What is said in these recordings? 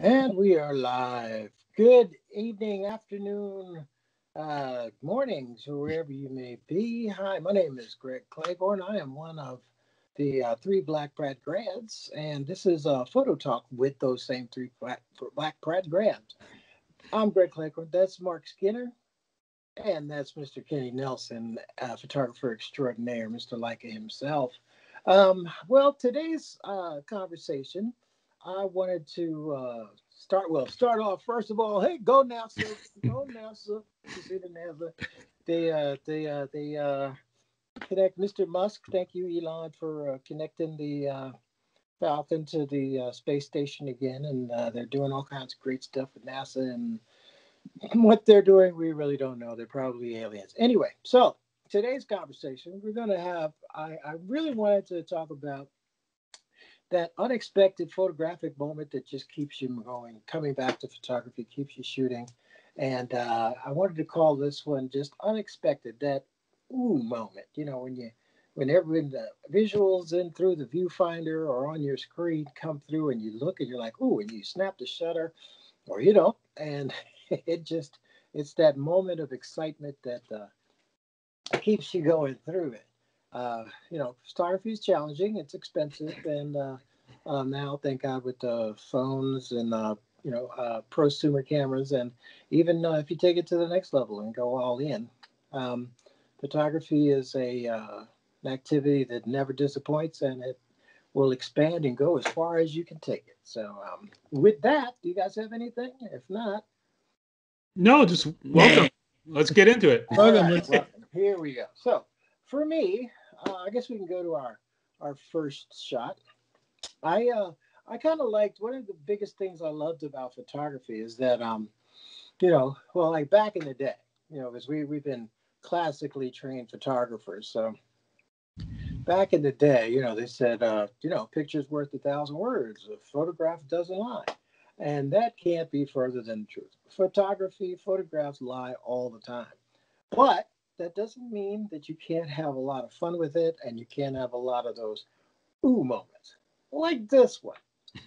And we are live. Good evening, afternoon, uh, mornings, wherever you may be. Hi, my name is Greg Cleghorne. I am one of the uh, three Black Pratt grads, and this is a photo talk with those same three Black, Black Pratt grads. I'm Greg Cleghorne. That's Marc Skinner, and that's Mr. Kenny Nelson, uh, photographer extraordinaire, Mr. Leica himself. Um, well, today's uh, conversation I wanted to uh, start. Well, start off first of all. Hey, go NASA, go NASA. You see the NASA. They uh, they uh, they uh, connect Mr. Musk. Thank you, Elon, for uh, connecting the uh, Falcon to the uh, space station again, and uh, they're doing all kinds of great stuff with NASA. And what they're doing, we really don't know. They're probably aliens. Anyway, so today's conversation, we're going to have. I, I really wanted to talk about that unexpected photographic moment that just keeps you going, coming back to photography, keeps you shooting. And uh, I wanted to call this one just unexpected, that ooh moment, you know, when you, whenever the visuals in through the viewfinder or on your screen come through and you look and you're like, ooh, and you snap the shutter or you don't. And it just, it's that moment of excitement that uh, keeps you going through it uh, you know, photography is challenging. It's expensive, and uh, uh, now, thank God, with the phones and uh, you know, uh, prosumer cameras, and even uh, if you take it to the next level and go all in, um, photography is a an activity that never disappoints, and it will expand and go as far as you can take it. So, um, with that, do you guys have anything? If not, no, just welcome. Let's get into it. Welcome. Right, welcome. Here we go. So, for me, uh, I guess we can go to our our first shot. I uh, I kind of liked one of the biggest things I loved about photography is that um, you know, well, like back in the day, you know, because we we've been classically trained photographers, so back in the day, you know, they said, uh, you know, picture's worth a thousand words, a photograph doesn't lie. And that can't be further than the truth. Photography, photographs lie all the time. But that doesn't mean that you can't have a lot of fun with it and you can't have a lot of those ooh moments like this one.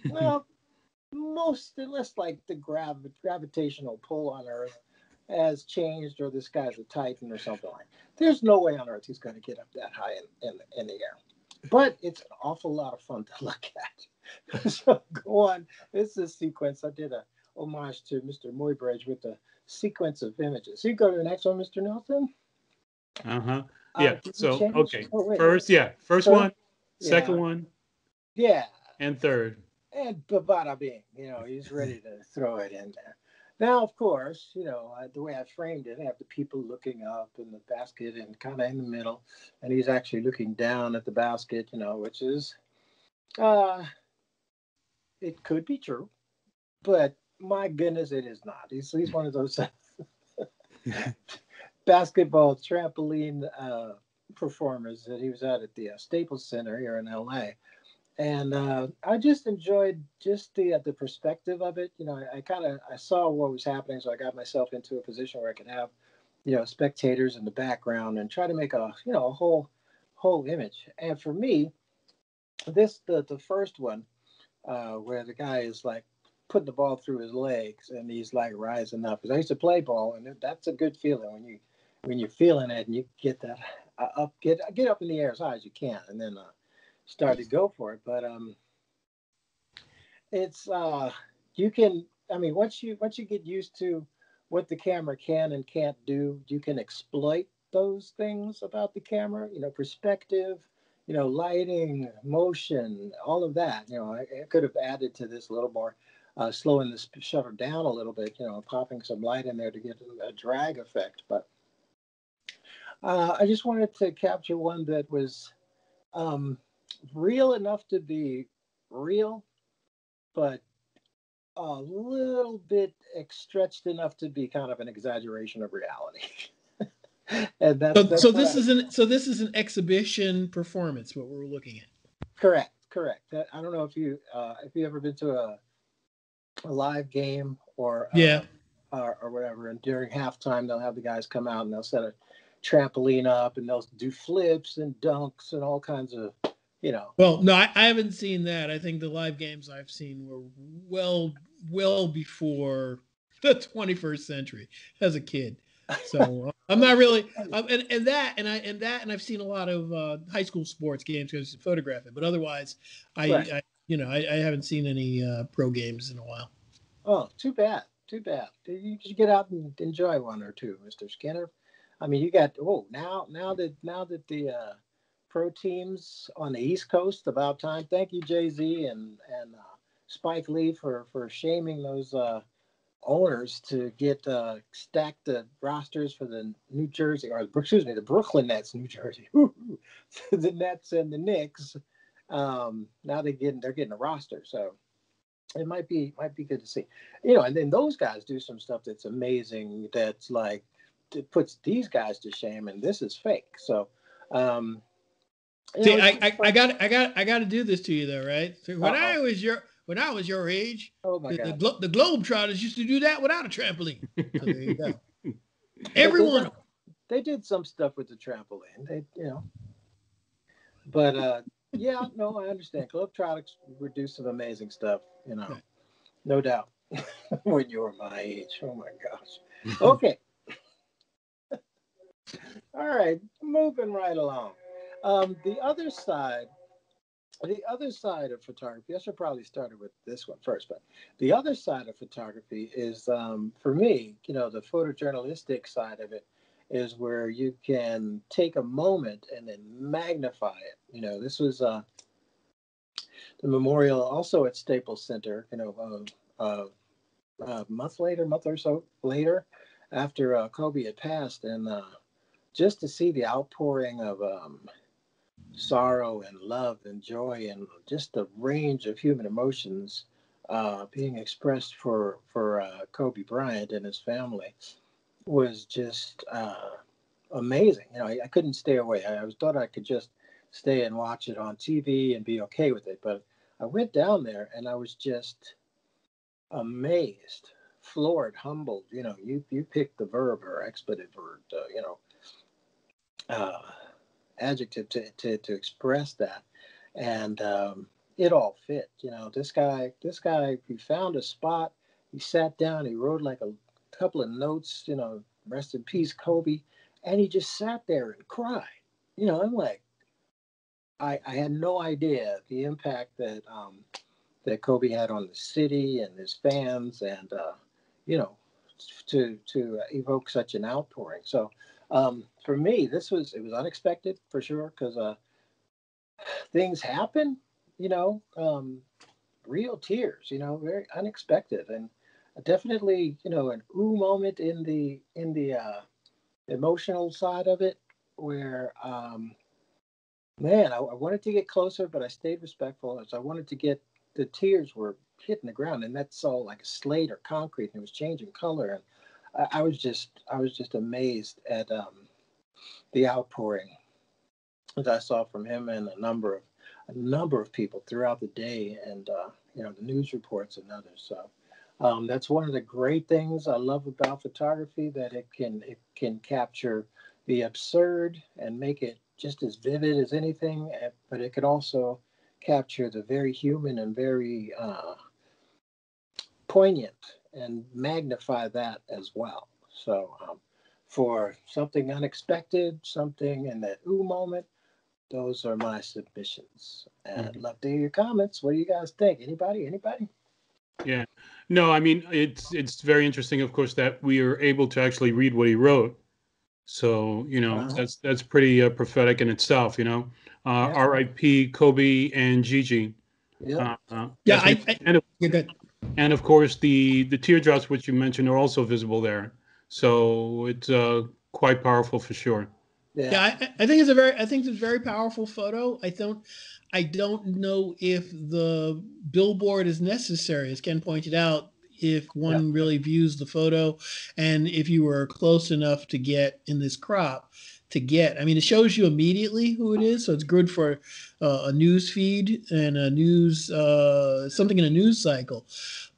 well, most unless like the grav- gravitational pull on Earth has changed or this guy's a titan or something like there's no way on earth he's going to get up that high in, in, in the air. But it's an awful lot of fun to look at. So go on. This is a sequence. I did a homage to mr Muybridge with the sequence of images. You go to the next one mr nelson uh-huh. Uh, yeah. so okay. Oh, First, yeah. First one, second yeah. one. Yeah. And third. And bada bing, you know, he's ready to throw it in there. Now, of course, you know, the way I framed it, I have the people looking up in the basket and kind of in the middle, and he's actually looking down at the basket, you know, which is, uh, it could be true, but my goodness, it is not. He's, he's one of those basketball trampoline uh, performers that he was at at the uh, Staples Center here in LA. And uh, I just enjoyed just the uh, the perspective of it. You know, I, I kind of I saw what was happening, so I got myself into a position where I could have, you know, spectators in the background and try to make a you know a whole whole image. And for me, this the the first one, uh, where the guy is like putting the ball through his legs and he's like rising up. Because I used to play ball, and that's a good feeling when you when you're feeling it and you get that up, get get up in the air as high as you can, and then uh, start to go for it. But um, it's uh, you can. I mean, once you once you get used to what the camera can and can't do, you can exploit those things about the camera. You know, perspective. You know, lighting, motion, all of that. You know, I, I could have added to this a little more. Uh, slowing the shutter down a little bit, you know, popping some light in there to get a drag effect. But uh, I just wanted to capture one that was um, real enough to be real, but a little bit stretched enough to be kind of an exaggeration of reality. and that's, so, that's so this I, is an so this is an exhibition performance. What we're looking at. Correct, correct. I don't know if you uh, if you ever been to a a live game or uh, yeah or, or whatever, and during halftime they'll have the guys come out and they'll set a trampoline up and they'll do flips and dunks and all kinds of you know. Well, no, I, I, haven't seen that. I think the live games I've seen were well, well before the 21st century as a kid. So I'm not really, um, and, and that, and I, and that, and I've seen a lot of uh, high school sports games because photograph it, but otherwise, I, right. I you know, I, I, haven't seen any uh, pro games in a while. Oh, too bad, too bad. You should get out and enjoy one or two, Mister Skinner. I mean, you got oh now, now that now that the uh, pro teams on the East Coast. About time. Thank you, Jay Z and and uh, Spike Lee for for shaming those uh, owners to get uh, stacked the rosters for the New Jersey or excuse me, the Brooklyn Nets, New Jersey, the Nets and the Knicks. Um, now they're getting they're getting a roster, so it might be might be good to see, you know. And then those guys do some stuff that's amazing. That's like it puts these guys to shame, and this is fake. So um, See, I, I, I, got I got I got to do this to you though, right? So when Uh-oh. I was your when I was your age, oh my the, God. the, the Globetrotters used to do that without a trampoline. So there you go. Everyone. They, they did some stuff with the trampoline. They, you know. But uh, yeah, no, I understand. Globetrotters would do some amazing stuff, you know, no doubt. when you were my age, oh my gosh. Okay. All right, moving right along. Um, the other side, the other side of photography, I should probably start with this one first, but the other side of photography is, um, for me, you know, the photojournalistic side of it is where you can take a moment and then magnify it. You know, this was uh, the memorial also at Staples Center, you know, uh, uh, a month later, month or so later, after uh, Kobe had passed, and just to see the outpouring of um, sorrow and love and joy and just the range of human emotions uh, being expressed for for uh, Kobe Bryant and his family was just uh, amazing. You know, I, I, couldn't stay away. I, I was thought I could just stay and watch it on TV and be okay with it, but I went down there and I was just amazed, floored, humbled. You know, you you picked the verb or expletive or Uh, you know. Uh, adjective to, to, to express that. And um, it all fit. You know, this guy, this guy, he found a spot. He sat down. He wrote like a couple of notes. You know, rest in peace, Kobe. And he just sat there and cried. You know, I'm like, I, I had no idea the impact that um, that Kobe had on the city and his fans, and uh, you know, to to evoke such an outpouring. So um, for me, this was it was unexpected for sure because uh, things happen, you know, um, real tears, you know, very unexpected and definitely, you know, an ooh moment in the in the uh, emotional side of it where um, man, I, I, wanted to get closer, but I stayed respectful as I wanted to get the tears were hitting the ground, and that's all like a slate or concrete, and it was changing color, and I, I was just I was just amazed at um, the outpouring that I saw from him and a number of a number of people throughout the day, and uh, you know the news reports and others. So um, that's one of the great things I love about photography that it can it can capture the absurd and make it just as vivid as anything, eh, but it could also capture the very human and very uh, poignant and magnify that as well. So, um, for something unexpected, something in that ooh moment, those are my submissions. And mm-hmm. love to hear your comments. What do you guys think? Anybody? Anybody? Yeah. No, I mean it's it's very interesting, of course, that we are able to actually read what he wrote. So you know uh-huh. that's that's pretty uh, prophetic in itself. You know, uh, yeah. R.I.P. Kobe and Gigi. Yeah. Uh, uh yeah. I, I, and, of, and of course the the teardrops which you mentioned are also visible there. So it's uh, quite powerful for sure. Yeah, yeah I, I, think it's a very I think it's a very powerful photo. I don't I don't know if the billboard is necessary, as Ken pointed out. If one yeah. really views the photo, and if you were close enough to get in this crop, to get. I mean, it shows you immediately who it is, so it's good for uh, a news feed and a news uh, something in a news cycle.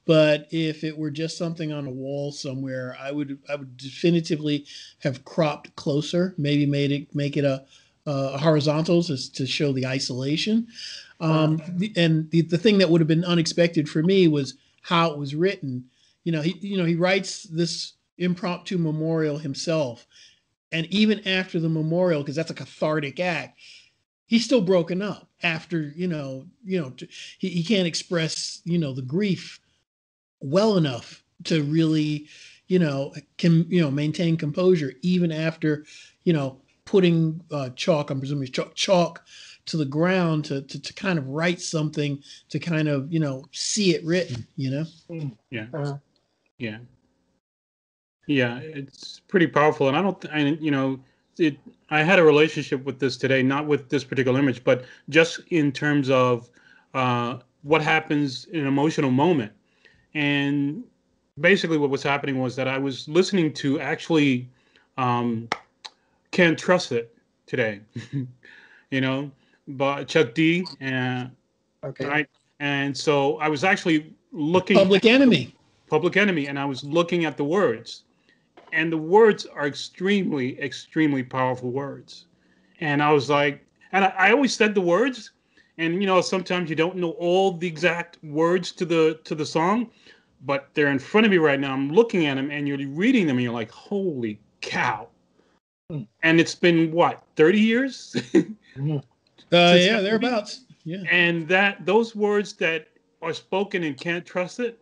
But if it were just something on a wall somewhere, I would I would definitively have cropped closer, maybe made it make it a uh, horizontals is to show the isolation. Um, and the, the thing that would have been unexpected for me was how it was written. You know, he you know he writes this impromptu memorial himself, and even after the memorial, because that's a cathartic act, he's still broken up after you know you know he, he can't express you know the grief well enough to really you know can you know maintain composure even after you know putting uh, chalk i'm presuming chalk, chalk to the ground to, to to kind of write something to kind of you know see it written you know Yeah. Uh, Yeah. Yeah, it's pretty powerful, and I don't, and you know, it. I had a relationship with this today, not with this particular image, but just in terms of uh, what happens in an emotional moment. And basically, what was happening was that I was listening to actually um, "Can't Trust It" today. you know, but Chuck D. And okay. right, and so I was actually looking public enemy Public Enemy, and I was looking at the words, and the words are extremely, extremely powerful words. And I was like, and I, I always said the words, and you know, sometimes you don't know all the exact words to the to the song, but they're in front of me right now. I'm looking at them, and you're reading them, and you're like, holy cow! Hmm. And it's been what 30 years, uh, Just- yeah thereabouts yeah and that those words that are spoken and can't trust it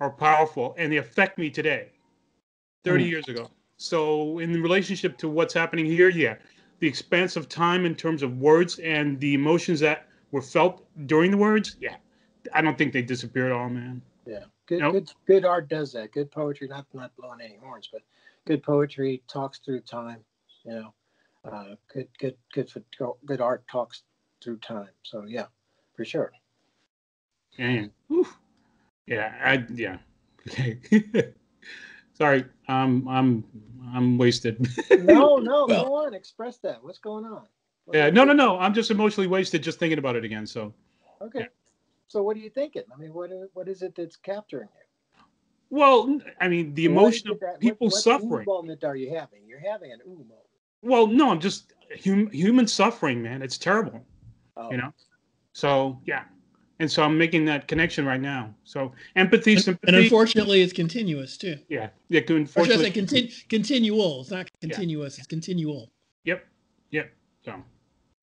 are powerful and they affect me today 30 Mm. years ago so in relationship to what's happening here yeah the expanse of time in terms of words and the emotions that were felt during the words yeah i don't think they disappeared all man Yeah, good, Nope. good, good art does that. Good poetry, not not blowing any horns, but good poetry talks through time. You know, uh, good, good, good, pho- good art talks through time. So yeah, for sure. yeah yeah i yeah okay sorry i'm i'm i'm wasted No, no, Well- go on, express that. What's going on? What yeah no no no i'm just emotionally wasted just thinking about it again so Okay. Yeah. So what are you thinking? I mean, what uh, what is it that's capturing you? Well, I mean, the What emotion is of that- what- people what ooh suffering. moment are you having? You're having an ooh moment. Well, no, I'm just hum, human suffering, man. It's terrible, Oh, you know. So yeah, and so I'm making that connection right now. So empathy, and, sympathy. and unfortunately it's continuous too yeah, yeah. or should I Unfortunately, say continu- continual it's not continuous it's continual yep, yep. So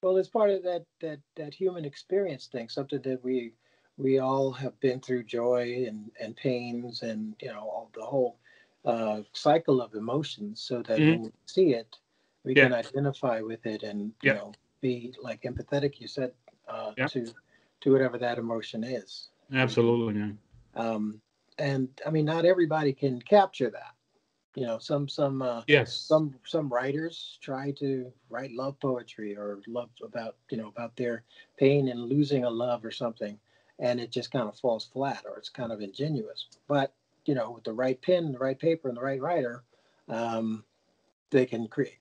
Well, it's part of that that that human experience thing, something that we we all have been through joy and and pains and you know all the whole uh, cycle of emotions, so that Mhm. when we see it, we Yeah. can identify with it and you Yep. know be like empathetic. You said uh, Yep. to to whatever that emotion is. absolutely, yeah. Um, and I mean, not everybody can capture that. You know, some some uh, Yes. some some writers try to write love poetry or love about you know about their pain and losing a love or something and it just kind of falls flat or it's kind of ingenuous but you know with the right pen the right paper and the right writer um, they can create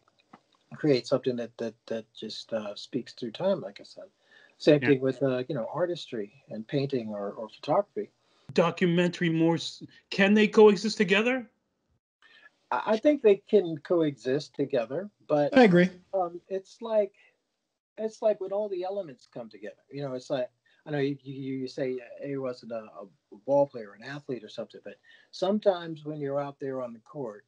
create something that that that just uh, speaks through time like i said same Yeah. thing with uh, you know artistry and painting or, or photography Documentary more. Can they coexist together? I, think they can coexist together but i agree um, it's like it's like when all the elements come together. You know, it's like I know you you, you say uh, he wasn't a, a ball player, an athlete, or something, but sometimes when you're out there on the court,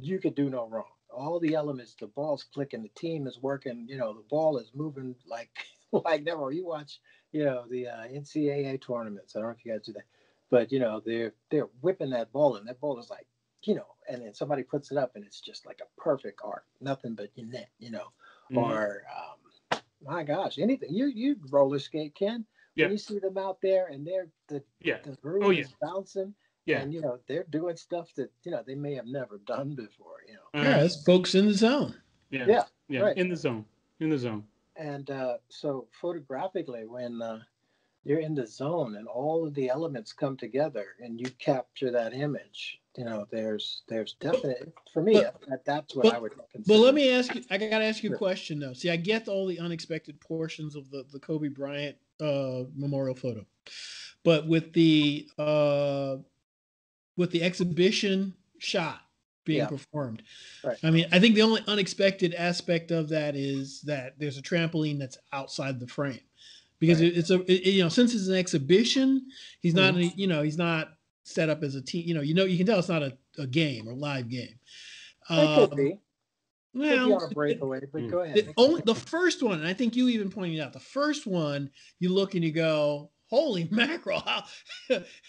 you could do no wrong. All the elements, the ball's clicking, the team is working. You know, the ball is moving like like never. You watch, you know, the uh, NCAA tournaments. I don't know if you guys do that, but you know, they're they're whipping that ball, and that ball is like, you know, and then somebody puts it up, and it's just like a perfect art, nothing but your net, you know Mhm. or um, my gosh, anything. You you roller skate, Ken. Yeah. When you see them out there and they're the Yeah. the groove Oh, yeah. is bouncing, Yeah. and you know they're doing stuff that you know they may have never done before. You know, Uh, yeah that's folks in the zone yeah. Yeah, Yeah. right. In the zone. In the zone. and uh, so photographically, when uh, you're in the zone and all of the elements come together and you capture that image, you know, there's there's definite for me But- that, that's what but- I would consider. But let me ask you, I gotta ask you a question though. See, I get all the unexpected portions of the, the Kobe Bryant uh, memorial photo. But with the uh, with the exhibition shot being Yeah. performed. Right. I mean, I think the only unexpected aspect of that is that there's a trampoline that's outside the frame because Right. it's a it- you know since it's an exhibition, he's not Mhm. you know he's not set up as a team. You know, you know you can tell it's not a, a game or live game. It could Um, be. Could be Well, on a breakaway, but Mm. go ahead. the only the first one, and I think you even pointed out the first one. You look and you go, "Holy mackerel! How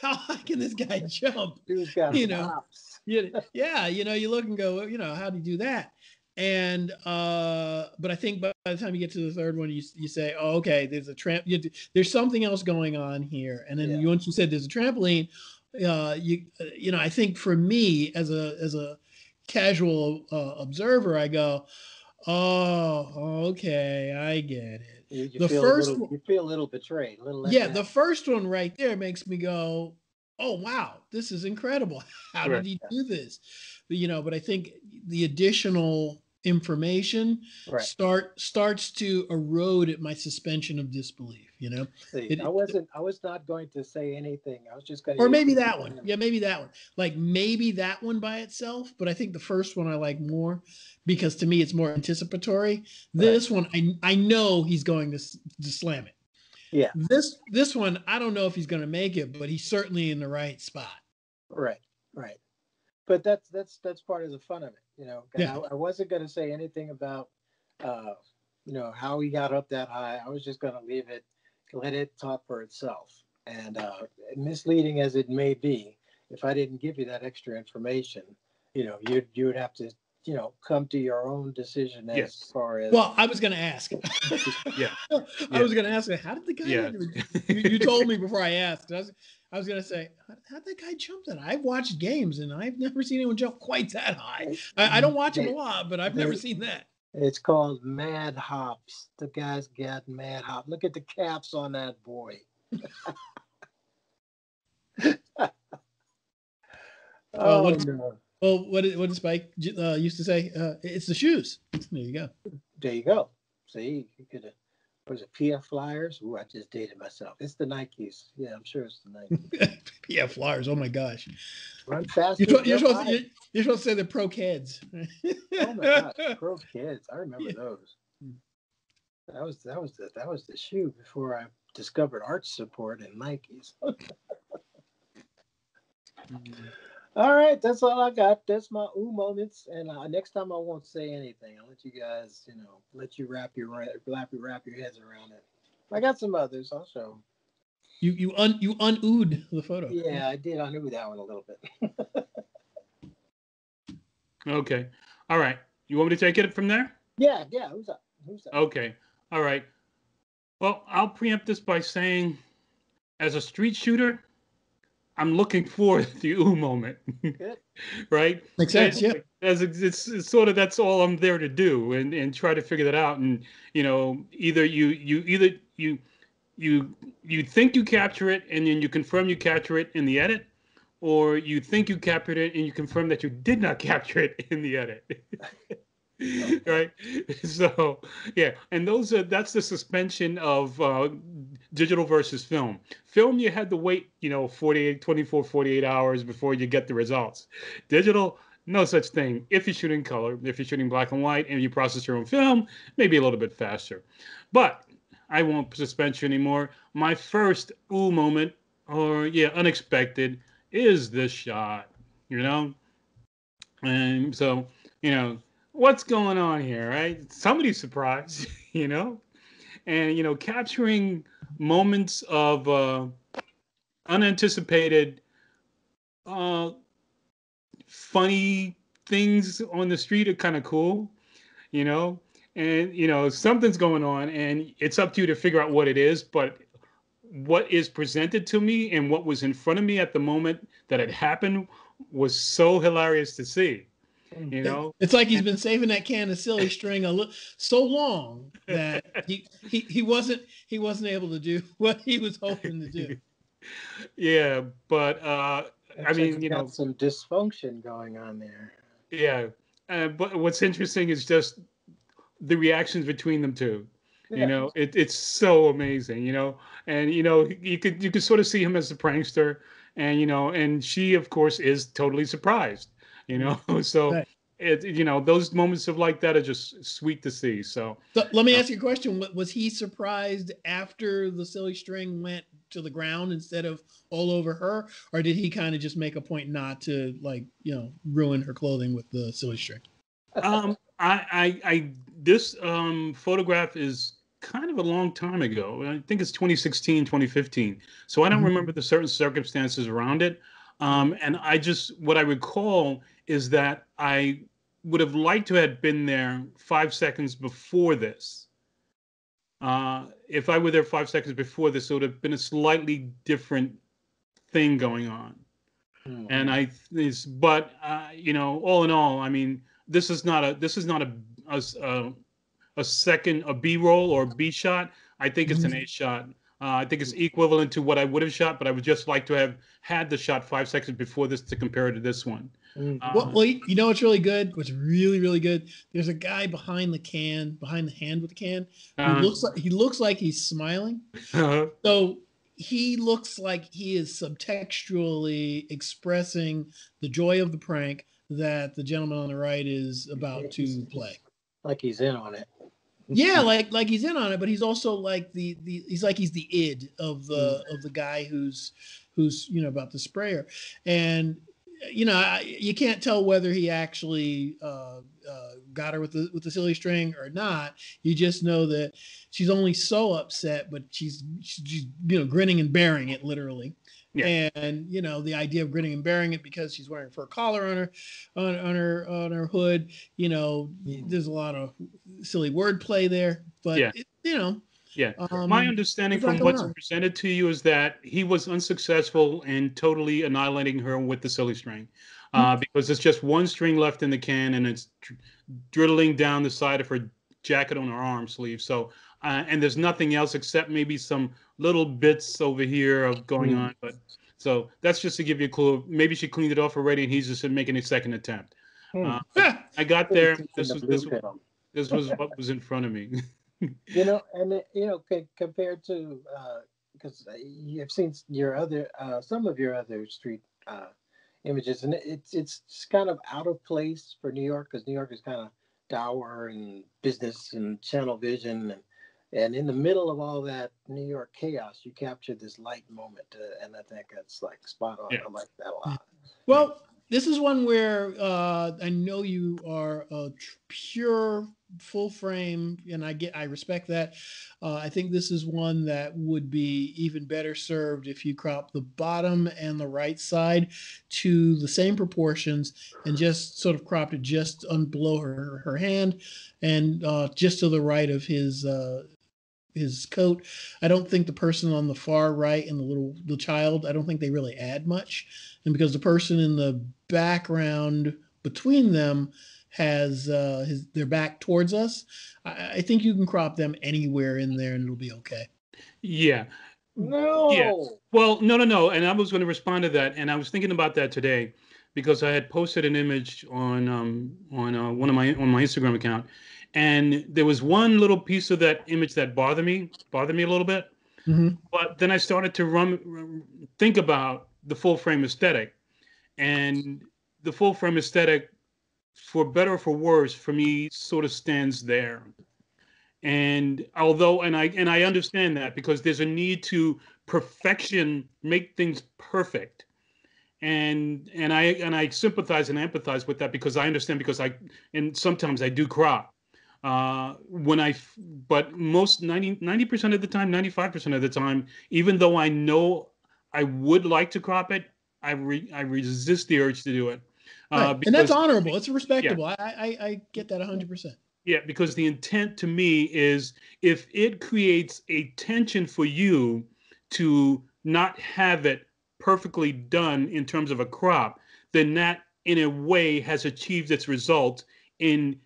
how high can this guy jump?" Dude's got you know, hops. yeah, yeah, you know, you look and go, you know, how do you do that? And uh, but I think by the time you get to the third one, you you say, oh, okay, there's a tramp, you, there's something else going on here. And then Yeah. you, once you said there's a trampoline, uh, you you know, I think for me as a as a casual uh, observer, I go, oh, okay, I get it. You, you The first a little, one- you feel a little betrayed. A little Yeah, the first one right there makes me go, "Oh wow, this is incredible! How Right. did he do this?" But, you know, but I think the additional information right. start starts to erode at my suspension of disbelief. You know, See, it- I wasn't. I was not going to say anything. I was just going to. or maybe that one. Yeah, maybe that one. Like maybe that one by itself, but I think the first one I like more because to me it's more anticipatory. This one, I I know he's going to, to slam it. Yeah. This this one, I don't know if he's going to make it, but he's certainly in the right spot. Right. Right. But that's that's that's part of the fun of it, you know. Yeah. I, I wasn't going to say anything about, uh, you know, how he got up that high. I was just going to leave it, let it talk for itself. And uh, misleading as it may be, if I didn't give you that extra information, you know, you'd you would have to, you know, come to your own decision as Yes. far as. Well, I was going to ask. Yeah. I was going to ask, how did the guy? Yeah. You, you told me before I asked. I was, I was going to say, how how'd that guy jump that? I've watched games and I've never seen anyone jump quite that high. I, I don't watch him a lot, but I've never seen that. It's called Mad Hops. The guy's got Mad Hop. Look at the caps on that boy. oh, what- no. Well, what did, what did Spike uh, used to say? Uh, it's the shoes. There you go. There you go. See, you could have. Was it PF Flyers? Ooh, I just dated myself. It's the Nikes. Yeah, I'm sure it's the Nikes. yeah, Flyers. Oh my gosh. Run faster. You're, you're, supposed, you're, you're supposed to say they're Pro-Keds. Oh my gosh, pro kids. I remember Yeah. those. Hmm. That was that was the that was the shoe before I discovered arch support and Nikes. Hmm. All right, that's all I got. That's my ooh moments. And uh, next time I won't say anything. I'll let you guys, you know, let you wrap your ra- wrap your wrap your heads around it. I got some others. I'll show. 'em. You you un you unooed the photo. Yeah, I did. I knew that one a little bit. Okay. All right. You want me to take it from there? yeah, yeah. Who's up? Who's up? Okay. All right. Well, I'll preempt this by saying, as a street shooter, I'm looking for the ooh moment. Right? Makes sense. Yeah. As it's, it's, it's sort of that's all I'm there to do and, and try to figure that out. And you know, either you you either you you you think you capture it and then you confirm you capture it in the edit, or you think you captured it and you confirm that you did not capture it in the edit. right? So yeah and those are that's the suspension of uh, digital versus film. Film you had to wait you know 48 24 48 hours before you get the results. Digital no such thing. If you're shooting color if you're shooting black and white and you process your own film maybe a little bit faster. But i won't suspend you anymore. My first ooh moment or yeah unexpected is this shot you know? And so you know what's going on here, right? Somebody's surprised, you know, and you know, capturing moments of uh, unanticipated, uh, funny things on the street are kind of cool, you know, and you know something's going on, and it's up to you to figure out what it is, but. What is presented to me and what was in front of me at the moment that it happened was so hilarious to see you know It's like he's been saving that can of silly string a li- so long that he, he he wasn't he wasn't able to do what he was hoping to do. yeah but uh Looks I mean, you you got know- some dysfunction going on there. yeah uh, but what's interesting is just the reactions between them two Yeah. you know it, it's so amazing you know and you know you could you could sort of see him as a prankster and you know and she of course is totally surprised you know. So right. it you know those moments of like that are just sweet to see. So, so let me uh, ask you a question: Was he surprised after the silly string went to the ground instead of all over her, or did he kind of just make a point not to like you know ruin her clothing with the silly string? Um, I, I, I this um photograph is kind of a long time ago. I think it's 2016, 2015. So I don't mm-hmm. remember the certain circumstances around it. Um, and I just, what I recall is that I would have liked to have been there five seconds before this. Uh, if I were there five seconds before this, it would have been a slightly different thing going on. Mm-hmm. And I, this, but uh, you know, all in all, I mean, this is not a, this is not a, a, a second a B roll or B shot. I think it's an mm-hmm. A shot. Uh, I think it's equivalent to what I would have shot, but I would just like to have had the shot five seconds before this to compare it to this one. Mm. Uh, well, well, you know what's really good? What's really really good? There's a guy behind the can, behind the hand with the can. Who uh, looks like he looks like he's smiling. Uh-huh. So he looks like he is subtextually expressing the joy of the prank that the gentleman on the right is about to play. Like he's in on it yeah, like like he's in on it, but he's also like the the he's like he's the id of the mm. of the guy who's who's you know about the sprayer, and you know I, you can't tell whether he actually uh, uh, got her with the with the silly string or not. You just know that she's only so upset, but she's she's you know grinning and bearing it literally. Yeah. And you know the idea of grinning and bearing it because she's wearing fur collar on her on, on her on her hood. You know, mm. there's a lot of silly wordplay there, but yeah. It, you know. Yeah. Um, My understanding from what's on. presented to you is that he was unsuccessful in totally annihilating her with the silly string. Uh, because it's just one string left in the can and it's dr- down the side of her jacket on her arm sleeve. So, uh, and there's nothing else except maybe some little bits over here of going mm. on. But so that's just to give you a clue. Maybe she cleaned it off already, and he's just making a second attempt. Mm. Uh, I got there. This was this, this was what was in front of me. you know, and you know, compared to because uh, you've seen your other uh, some of your other street uh, images, and it's it's kind of out of place for New York because New York is kind of dour and business and channel vision and and in the middle of all that New York chaos, you capture this light moment, uh, and I think that's like spot on. Yeah. I like that a lot. Well, this is one where uh, I know you are a pure full frame, and I get I respect that. Uh, I think this is one that would be even better served if you crop the bottom and the right side to the same proportions and just sort of cropped it just un- below her her hand and uh, just to the right of his uh, his coat. I don't think the person on the far right and the little the child, I don't think they really add much. And because the person in the background between them has uh, his their back towards us, I, I think you can crop them anywhere in there and it'll be okay. Yeah. No. Yeah. Well, no, no, no. And I was going to respond to that, and I was thinking about that today because I had posted an image on um, on uh, one of my on my Instagram account, and there was one little piece of that image that bothered me bothered me a little bit mm-hmm. but then i started to run think about the full frame aesthetic and the full frame aesthetic for better or for worse for me sort of stands there. And although and i and i understand that because there's a need to perfection make things perfect. And and i and i sympathize and empathize with that because i understand because i and sometimes i do crop uh, when I, but most 90 percent of the time, ninety five percent of the time, even though I know I would like to crop it, I re, I resist the urge to do it. Uh, because, and that's honorable. It's respectable. Yeah. I, I I get that hundred percent. Yeah, because the intent to me is if it creates a tension for you to not have it perfectly done in terms of a crop, then that in a way has achieved its result in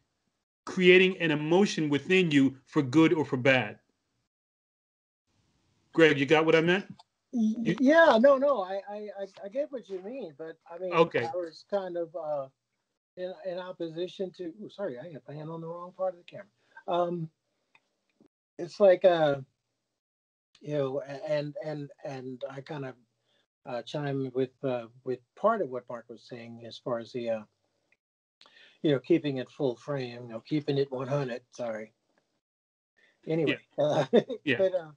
creating an emotion within you for good or for bad. Greg, you got what I meant? Yeah, no, no, I, I, I get what you mean, but I mean, okay. I was kind of uh, in, in opposition to. Ooh, sorry, I got the hand on the wrong part of the camera. Um, it's like uh, you know, and and and I kind of uh, chime with uh, with part of what Marc was saying as far as the uh, you know, keeping it full frame, you know, keeping it 100. Sorry. Anyway, yeah. Uh, yeah. but uh,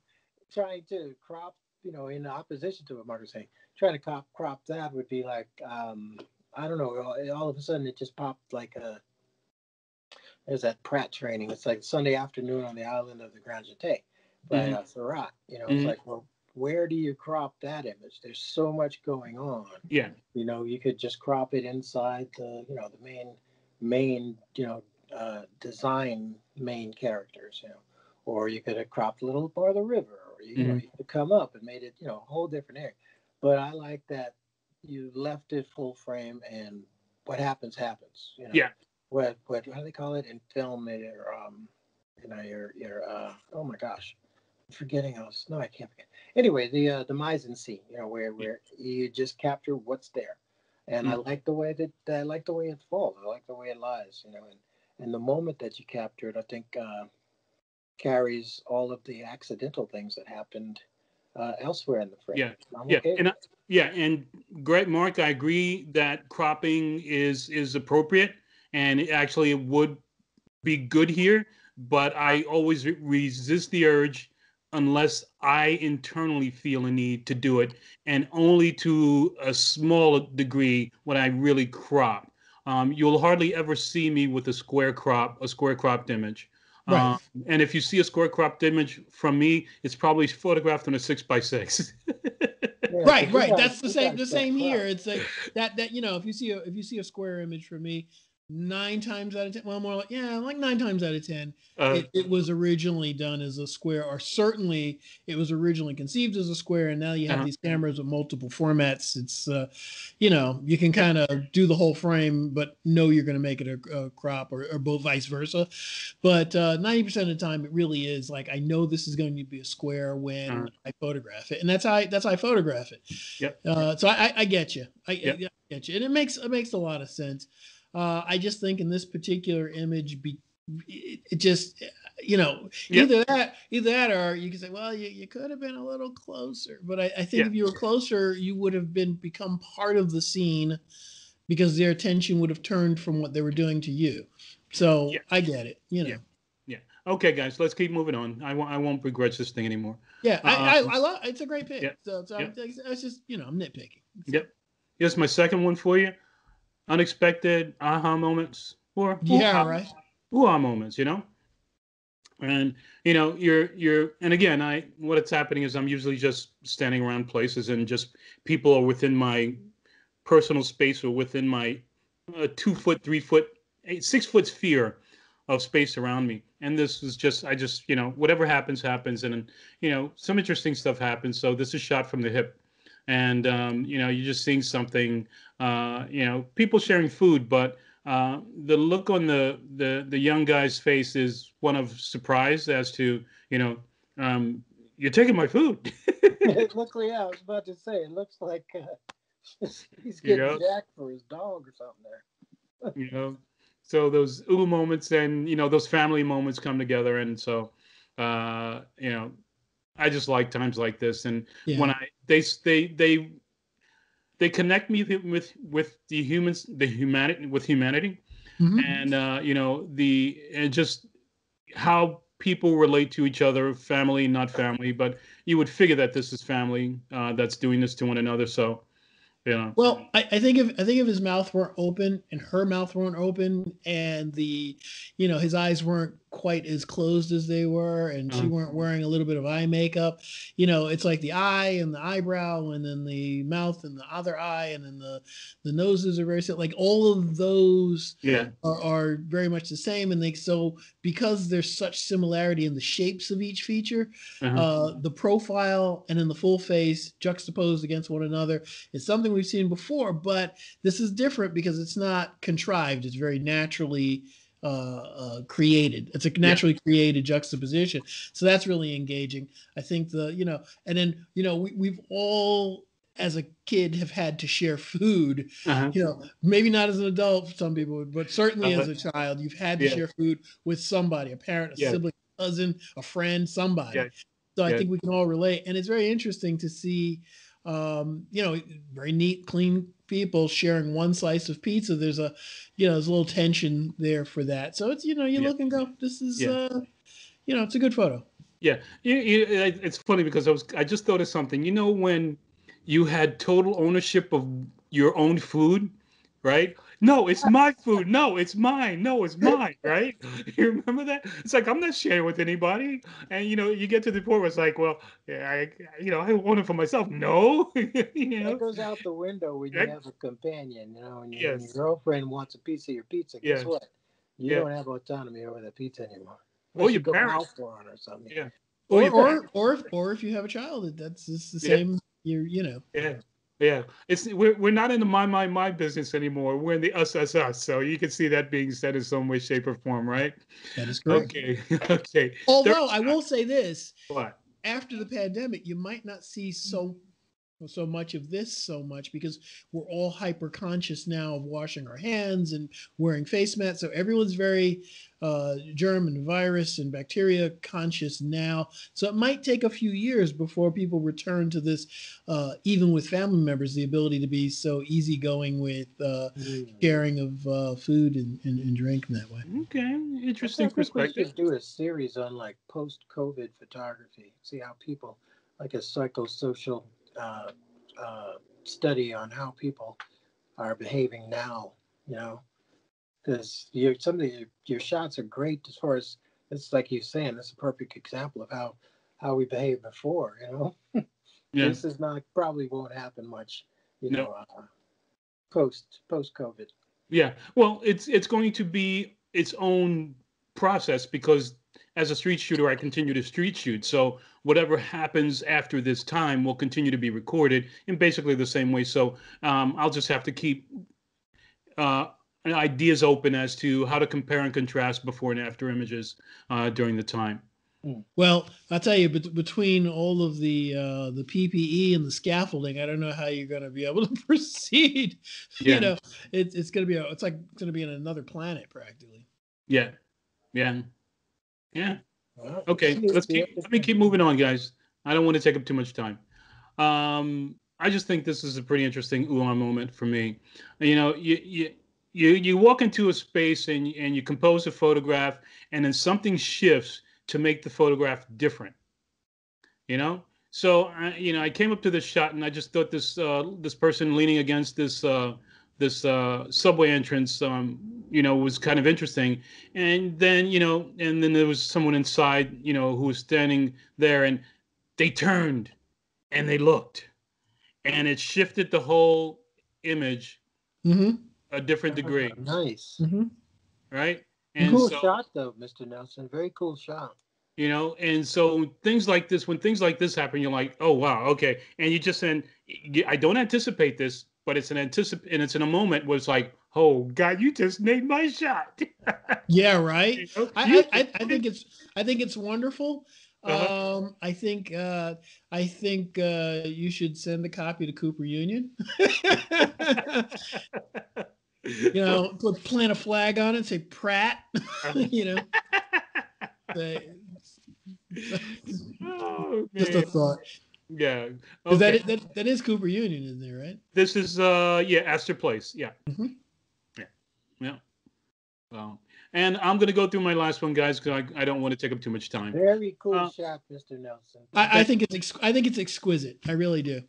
trying to crop, you know, in opposition to what Marc was saying, trying to crop crop that would be like, um, I don't know, all, all of a sudden it just popped like a. There's that Pratt training. It's like Sunday afternoon on the island of the Grande Jatte by mm-hmm. uh, Seurat. You know, mm-hmm. it's like, well, where do you crop that image? There's so much going on. Yeah. You know, you could just crop it inside the, you know, the main, main, you know, uh, design main characters, you know, or you could have cropped a little more of the river, or you, mm-hmm. know, you come up and made it, you know, a whole different area. But I like that you left it full frame and what happens happens. You know? Yeah. What what how do they call it in film? Or um, you know, your your uh, oh my gosh, I'm forgetting else. No, I can't forget. Anyway, the uh, the mise en scene, you know, where where you just capture what's there, and mm-hmm. I like the way that I like the way it falls. I like the way it lies, you know, and and the moment that you captured, I think uh, carries all of the accidental things that happened uh, elsewhere in the frame. Yeah, yeah, okay and I, yeah, and Greg, Marc, I agree that cropping is is appropriate, and it actually it would be good here. But I always re- resist the urge unless I internally feel a need to do it, and only to a small degree when I really crop. Um, you'll hardly ever see me with a square crop, a square cropped image. Right. Um, and if you see a square cropped image from me, it's probably photographed on a six by six. yeah, right, right. That's the same. The same here. It's like that. That you know, if you see a if you see a square image from me, nine times out of ten, well, more like yeah, like nine times out of ten, uh, it, it, was originally done as a square, or certainly it was originally conceived as a square, and now you have uh-huh. these cameras with multiple formats. It's, uh, you know, you can kind of do the whole frame, but know you're going to make it a, a crop, or, or, both vice versa. But uh, ninety uh, percent of the time, it really is like I know this is going to be a square when uh-huh. I photograph it, and that's how I, that's how I photograph it. Yep. Uh, so I, I, get you. I, yep. I get you, and it makes it makes a lot of sense. Uh, I just think in this particular image, be, it, it just you know yep. either that either that or you can say well you, you could have been a little closer but i, I think yeah. if you were closer you would have been become part of the scene because their attention would have turned from what they were doing to you so yeah. i get it you know yeah. yeah okay guys let's keep moving on i won't i won't begrudge this thing anymore yeah uh, I, I, I love it's a great pick yeah. so, so yeah. it's just you know i'm nitpicking yep here's my second one for you unexpected aha moments or yeah, right. Ooh, moments, you know. And you know, you're you're, and again, I what's happening is I'm usually just standing around places, and just people are within my personal space or within my uh, two foot, three foot, eight, six foot sphere of space around me. And this is just, I just, you know, whatever happens, happens, and you know, some interesting stuff happens. So this is shot from the hip and um, you know you're just seeing something uh, you know people sharing food but uh, the look on the, the the young guy's face is one of surprise as to you know um, you're taking my food it looks like yeah, i was about to say it looks like uh, he's getting you know? jacked for his dog or something there you know so those ooh moments and you know those family moments come together and so uh, you know I just like times like this, and yeah. when I they they they they connect me with with the humans, the humanity with humanity, mm-hmm. and uh, you know the and just how people relate to each other, family, not family, but you would figure that this is family uh, that's doing this to one another. So yeah. Well, I, I, think if I think if his mouth weren't open and her mouth weren't open and the, you know, his eyes weren't quite as closed as they were and uh-huh. she weren't wearing a little bit of eye makeup, you know, it's like the eye and the eyebrow and then the mouth and the other eye and then the the noses are very similar. like all of those yeah are, are very much the same and they so because there's such similarity in the shapes of each feature, uh-huh. uh, the profile and then the full face juxtaposed against one another is something we've seen before, but this is different because it's not contrived. It's very naturally uh, uh, created. It's a naturally yeah. created juxtaposition. So that's really engaging. I think the, you know, and then, you know, we, we've all as a kid have had to share food uh-huh. you know maybe not as an adult some people but certainly uh-huh. as a child you've had to yeah. share food with somebody a parent a yeah. sibling a cousin a friend somebody yeah. so i think we can all relate and it's very interesting to see um, you know, very neat, clean people sharing one slice of pizza, there's a, you know, there's a little tension there for that. So it's, you know, you Yeah. look and go, this is, Yeah. uh, you know, it's a good photo. Yeah, you, you, it's funny because I was I just thought of something. You know when you had total ownership of your own food, right? No, it's my food. No, it's mine. No, it's mine. Right? You remember that? It's like I'm not sharing with anybody. And you know, you get to the point where it's like, well, yeah, I, you know, I want it for myself. No, you know. That goes out the window when you Right. have a companion, you know, and your, when Yes. your girlfriend wants a piece of your pizza. Guess Yes. what? You Yeah. don't have autonomy over the pizza anymore. Or Unless your you go out for it or something. Yeah. Or, you or, or, if, or if you have a child, that's it's the Yeah. same, you're, you know, Yeah. Yeah, it's we're we're not in the my my my business anymore. We're in the us us us. So you can see that being said in some way, shape, or form, right? that is correct. Okay, okay. Although I will say this, What? after the pandemic, you might not see so so much of this so much because we're all hyper conscious now of washing our hands and wearing face masks. So everyone's very uh, germ and virus and bacteria conscious now. So it might take a few years before people return to this, uh, even with family members, the ability to be so easygoing with uh, Mm. sharing of uh, food and, and, and drink in that way. Okay, I interesting think we perspective. should do a series on like post-COVID photography. See how people, like a psychosocial uh, uh, study on how people are behaving now. You know, because your some of your, your shots are great as far as it's like you're saying. It's a perfect example of how how we behaved before. You know, Yeah, this is not probably won't happen much. You No. know, uh, post post COVID. yeah. Well, it's it's going to be its own process because as a street shooter, I continue to street shoot. So whatever happens after this time will continue to be recorded in basically the same way. So um, I'll just have to keep uh, ideas open as to how to compare and contrast before and after images uh, during the time. Well, I'll tell you, bet- between all of the uh, the PPE and the scaffolding, I don't know how you're going to be able to proceed. Yeah. You know, it's it's going to be a, it's like going to be in another planet practically. Yeah, yeah, yeah. Well, Okay, let's keep let me keep moving on, guys. I don't want to take up too much time. Um, I just think this is a pretty interesting ooh moment for me. You know, you you you you walk into a space and and you compose a photograph, and then something shifts to make the photograph different. You know, so I, you know, I came up to this shot and I just thought this uh, this person leaning against this uh, this uh, subway entrance, um, you know, was kind of interesting. And then you know, and then there was someone inside, you know, who was standing there, and they turned and they looked, and it shifted the whole image Mm-hmm. a different degree, Nice. Mm-hmm. right? And cool so, shot though, Mr. Nelson. Very cool shot. you know and so things like this when things like this happen you're like oh wow okay and you just and i don't anticipate this but it's an anticip and it's in a moment where it's like oh god you just made my shot Yeah, right. You know? I, I, I think it's I think it's wonderful. Uh-huh. Um, I think uh, I think uh, you should send a copy to Cooper Union. you know, put plant a flag on it, say Pratt. you know, Say- oh, just a thought. Yeah 'Cause okay. that, that that is Cooper Union in there, right? this is uh yeah astor place yeah Mhm. yeah yeah well and i'm gonna go through my last one guys because I, I don't want to take up too much time Very cool Uh, shot, Mr. Nelson. I, I think it's ex- I think it's exquisite. I really do.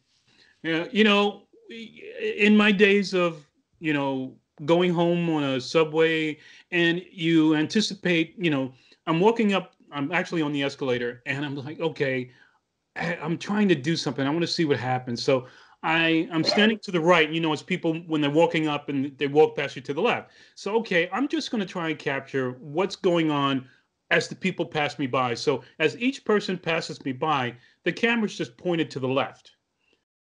Yeah, you know, in my days of, you know, going home on a subway and you anticipate, you know, I'm walking up, I'm actually on the escalator and I'm like, okay, I- I'm trying to do something. I want to see what happens. So I I'm standing to the right, you know, it's people when they're walking up and they walk past you to the left. So okay, I'm just going to try and capture what's going on as the people pass me by. So as each person passes me by, the camera's just pointed to the left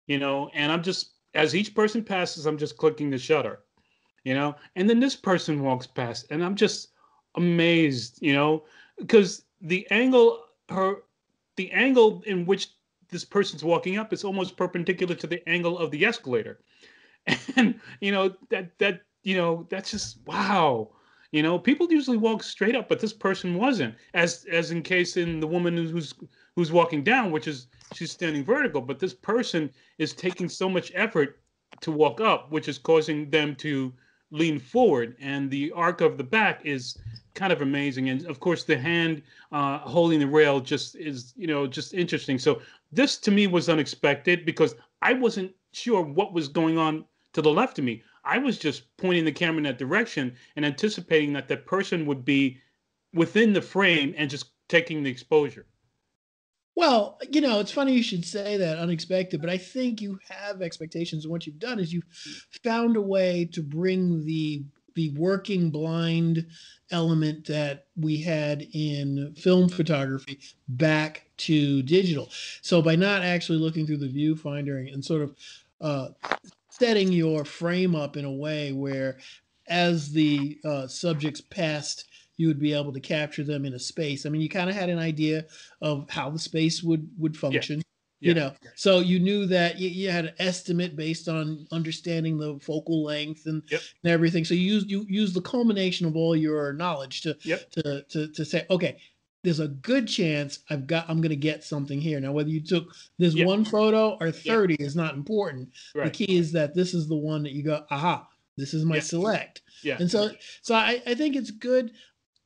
you know, and I'm just as each person passes, I'm just clicking the shutter, you know, and then this person walks past, and I'm just amazed, you know, because the angle her the angle in which this person's walking up is almost perpendicular to the angle of the escalator. And you know, that that you know, that's just wow. You know, people usually walk straight up, but this person wasn't. As as in case in the woman who's who's walking down, which is she's standing vertical, but this person is taking so much effort to walk up, which is causing them to lean forward. And the arc of the back is kind of amazing. And of course, the hand uh, holding the rail just is, you know, just interesting. So this to me was unexpected because I wasn't sure what was going on to the left of me. I was just pointing the camera in that direction and anticipating that the person would be within the frame and just taking the exposure. Well, you know, it's funny you should say that unexpected, but I think you have expectations. And what you've done is you've found a way to bring the the working blind element that we had in film photography back to digital. So by not actually looking through the viewfinder and sort of uh, setting your frame up in a way where as the uh, subjects passed you would be able to capture them in a space i mean you kind of had an idea of how the space would would function yeah. you know so you knew that you, you, had an estimate based on understanding the focal length and, yep. and everything so you use you use the culmination of all your knowledge to yep. to, to to say okay there's a good chance I've got I'm going to get something here. Now, whether you took this yeah. one photo or 30 yeah. is not important. Right. The key is that this is the one that you go, aha, this is my yeah. select. Yeah. And so, so I, I think it's good.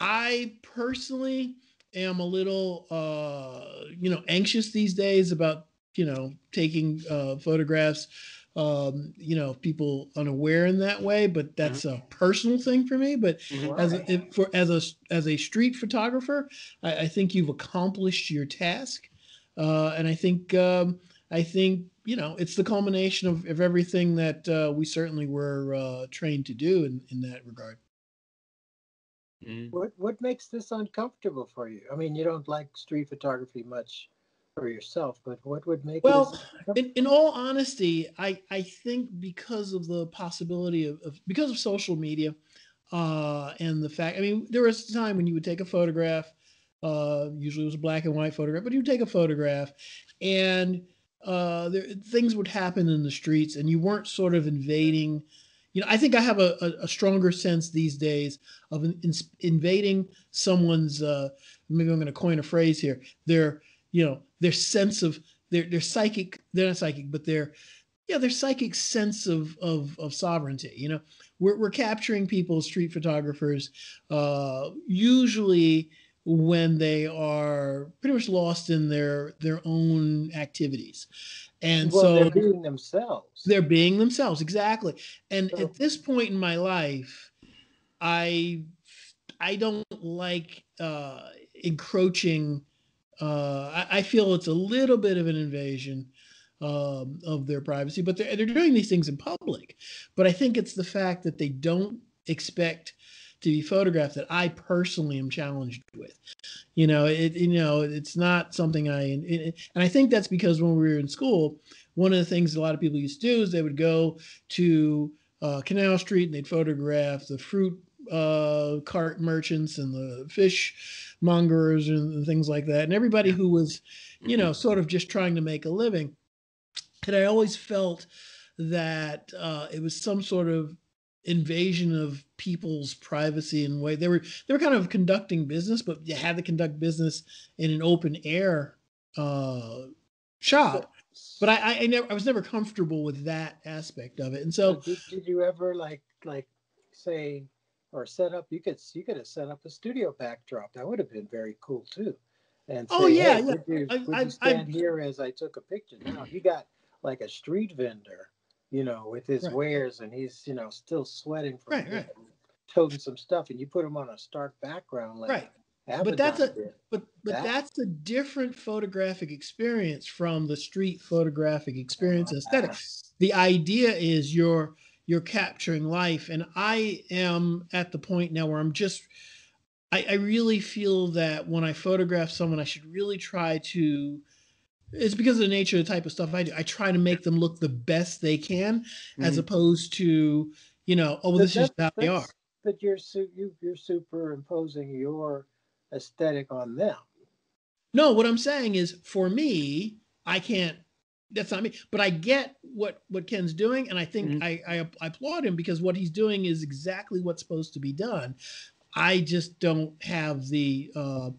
I personally am a little, uh, you know, anxious these days about, you know, taking uh, photographs um, you know, people unaware in that way, but that's mm-hmm. a personal thing for me. But mm-hmm. as a, if, for as a as a street photographer, I, I think you've accomplished your task, uh, and I think um, I think you know it's the culmination of, of everything that uh, we certainly were uh, trained to do in, in that regard. Mm-hmm. What what makes this uncomfortable for you? I mean, you don't like street photography much for yourself, but what would make well, in, in all honesty, I I think because of the possibility of, of because of social media, uh, and the fact, I mean, there was a time when you would take a photograph, uh, usually it was a black and white photograph, but you would take a photograph, and uh, there, things would happen in the streets, and you weren't sort of invading. You know, I think I have a, a, a stronger sense these days of in, in, invading someone's. Uh, maybe I'm going to coin a phrase here. Their you know their sense of their their psychic they're not psychic but their yeah their psychic sense of of of sovereignty you know we're, we're capturing people street photographers uh usually when they are pretty much lost in their their own activities and well, so they're being themselves they're being themselves exactly and so, at this point in my life i i don't like uh encroaching uh, I, I, feel it's a little bit of an invasion um, of their privacy, but they're, they're doing these things in public. But I think it's the fact that they don't expect to be photographed that I personally am challenged with. You know, it you know it's not something I and I think that's because when we were in school, one of the things a lot of people used to do is they would go to uh, Canal Street and they'd photograph the fruit uh, cart merchants and the fish mongers and things like that, and everybody who was, you know, sort of just trying to make a living. And I always felt that uh, it was some sort of invasion of people's privacy and way. They were they were kind of conducting business, but you had to conduct business in an open air uh, shop. But I, I, never I was never comfortable with that aspect of it, and so did, did you ever like like say or set up you could you could have set up a studio backdrop. That would have been very cool too. And oh, say, oh yeah, hey, yeah. Would you, would I, you stand I, here as i took a picture? Now you got like a street vendor you know with his right. wares and he's you know still sweating from right, right. toting some stuff and you put him on a stark background like right but that's a but but that, that's a different photographic experience from the street photographic experience aesthetic ah. the idea is you're you're capturing life. And I am at the point now where I'm just, I, I really feel that when I photograph someone, I should really try to. It's because of the nature of the type of stuff I do. I try to make them look the best they can, mm-hmm. as opposed to, you know, oh, well, this is how they are. But you're su- you, you're superimposing your aesthetic on them. No, what I'm saying is, for me, I can't that's not me. But I get what what Ken's doing, and I think mm-hmm. I, I, I applaud him because what he's doing is exactly what's supposed to be done. I just don't have the. Uh,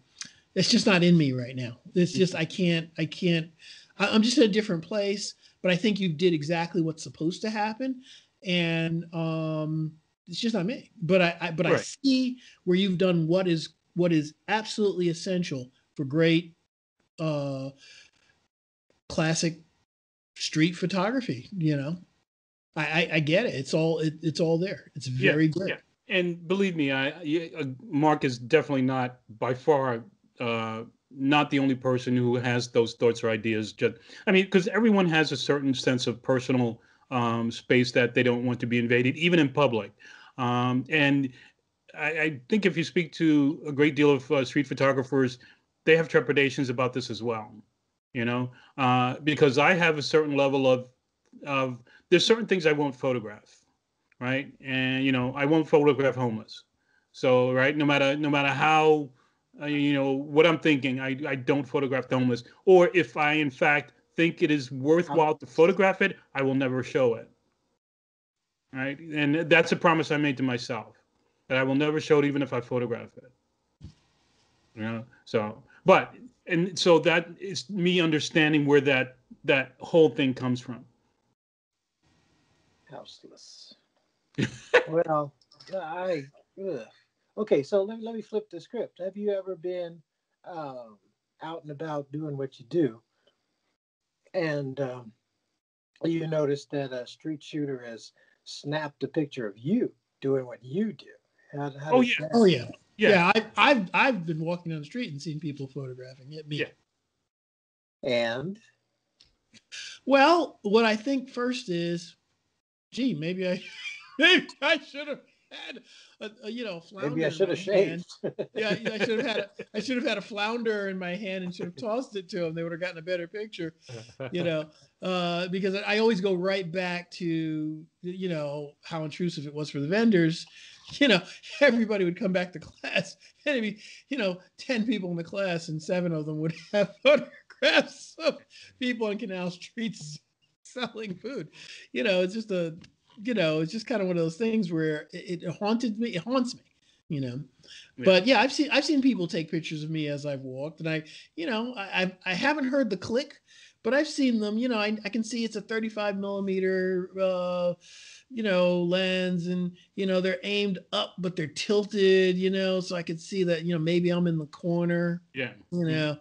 it's just not in me right now. It's just I can't I can't. I, I'm just in a different place. but I think you did exactly what's supposed to happen, and um, it's just not me. But I, I but right. I see where you've done what is what is absolutely essential for great uh, classic street photography. You know, I, I, I get it. It's all it, it's all there. It's very yeah, good. Yeah. And believe me, I, uh, Marc is definitely not by far uh, not the only person who has those thoughts or ideas. Just, I mean, because everyone has a certain sense of personal um, space that they don't want to be invaded, even in public. Um, and I, I, think if you speak to a great deal of uh, street photographers, they have trepidations about this as well. You know, uh, because I have a certain level of of there's certain things I won't photograph, right? And you know, I won't photograph homeless. So right, no matter no matter how uh, you know what I'm thinking, I I don't photograph the homeless. Or if I in fact think it is worthwhile to photograph it, I will never show it. Right, and that's a promise I made to myself that I will never show it, even if I photograph it. You know, so but and so that is me understanding where that that whole thing comes from houseless. well, I ugh. Okay. So let, let me flip the script. Have you ever been um, out and about doing what you do, and um, you notice that a street shooter has snapped a picture of you doing what you do? How, how oh yeah, that... oh yeah, yeah. yeah I, I've I've been walking down the street and seen people photographing it. Me. Yeah. And well, what I think first is gee, maybe I maybe I should have had a, a, you know flounder. Maybe I should have shaved. yeah, I should have had a, I should have had a flounder in my hand and should have tossed it to them. They would have gotten a better picture, you know. Uh, because I always go right back to you know how intrusive it was for the vendors. You know, everybody would come back to class, and it'd be you know ten people in the class, and seven of them would have photographs of people on canal streets selling food. You know, it's just a, you know, it's just kind of one of those things where it, it haunted me. It haunts me. You know, yeah. but yeah, I've seen I've seen people take pictures of me as I've walked, and I, you know, I I haven't heard the click, but I've seen them. You know, I I can see it's a 35 millimeter. Uh, you know, lens and, you know, they're aimed up, but they're tilted, you know, so I could see that, you know, maybe I'm in the corner. Yeah. You know,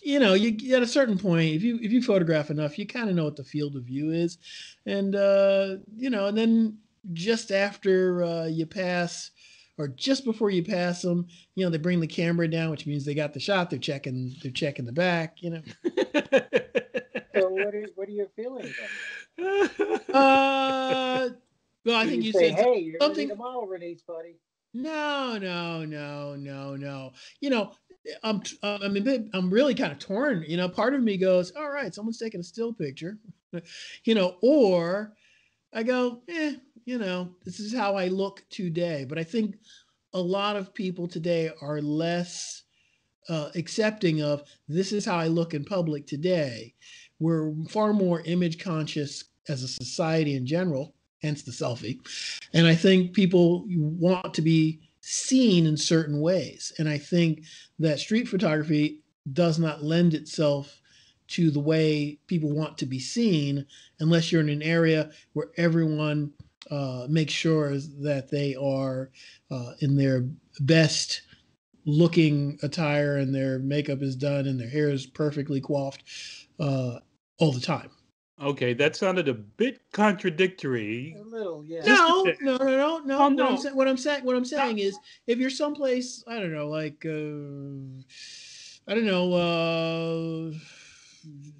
you know, you at a certain point, if you if you photograph enough, you kind of know what the field of view is, and uh, you know, and then just after uh, you pass, or just before you pass them, you know, they bring the camera down, which means they got the shot. They're checking, they're checking the back. You know. so what are what are your feelings? uh, well, I think you, you say, said hey, you're something tomorrow, release, buddy. No, no, no, no, no. You know, I'm I mean I'm really kind of torn. You know, part of me goes, all right, someone's taking a still picture, you know, or I go, eh, you know, this is how I look today. But I think a lot of people today are less uh, accepting of this is how I look in public today. We're far more image conscious as a society in general, hence the selfie. And I think people want to be seen in certain ways. And I think that street photography does not lend itself to the way people want to be seen unless you're in an area where everyone uh, makes sure that they are uh, in their best looking attire and their makeup is done and their hair is perfectly coiffed uh, all the time. Okay, that sounded a bit contradictory. A little, yeah. No, no, no, no, no. Oh, no. What, I'm sa- what I'm saying, what I'm saying is, if you're someplace, I don't know, like, uh, I don't know, uh,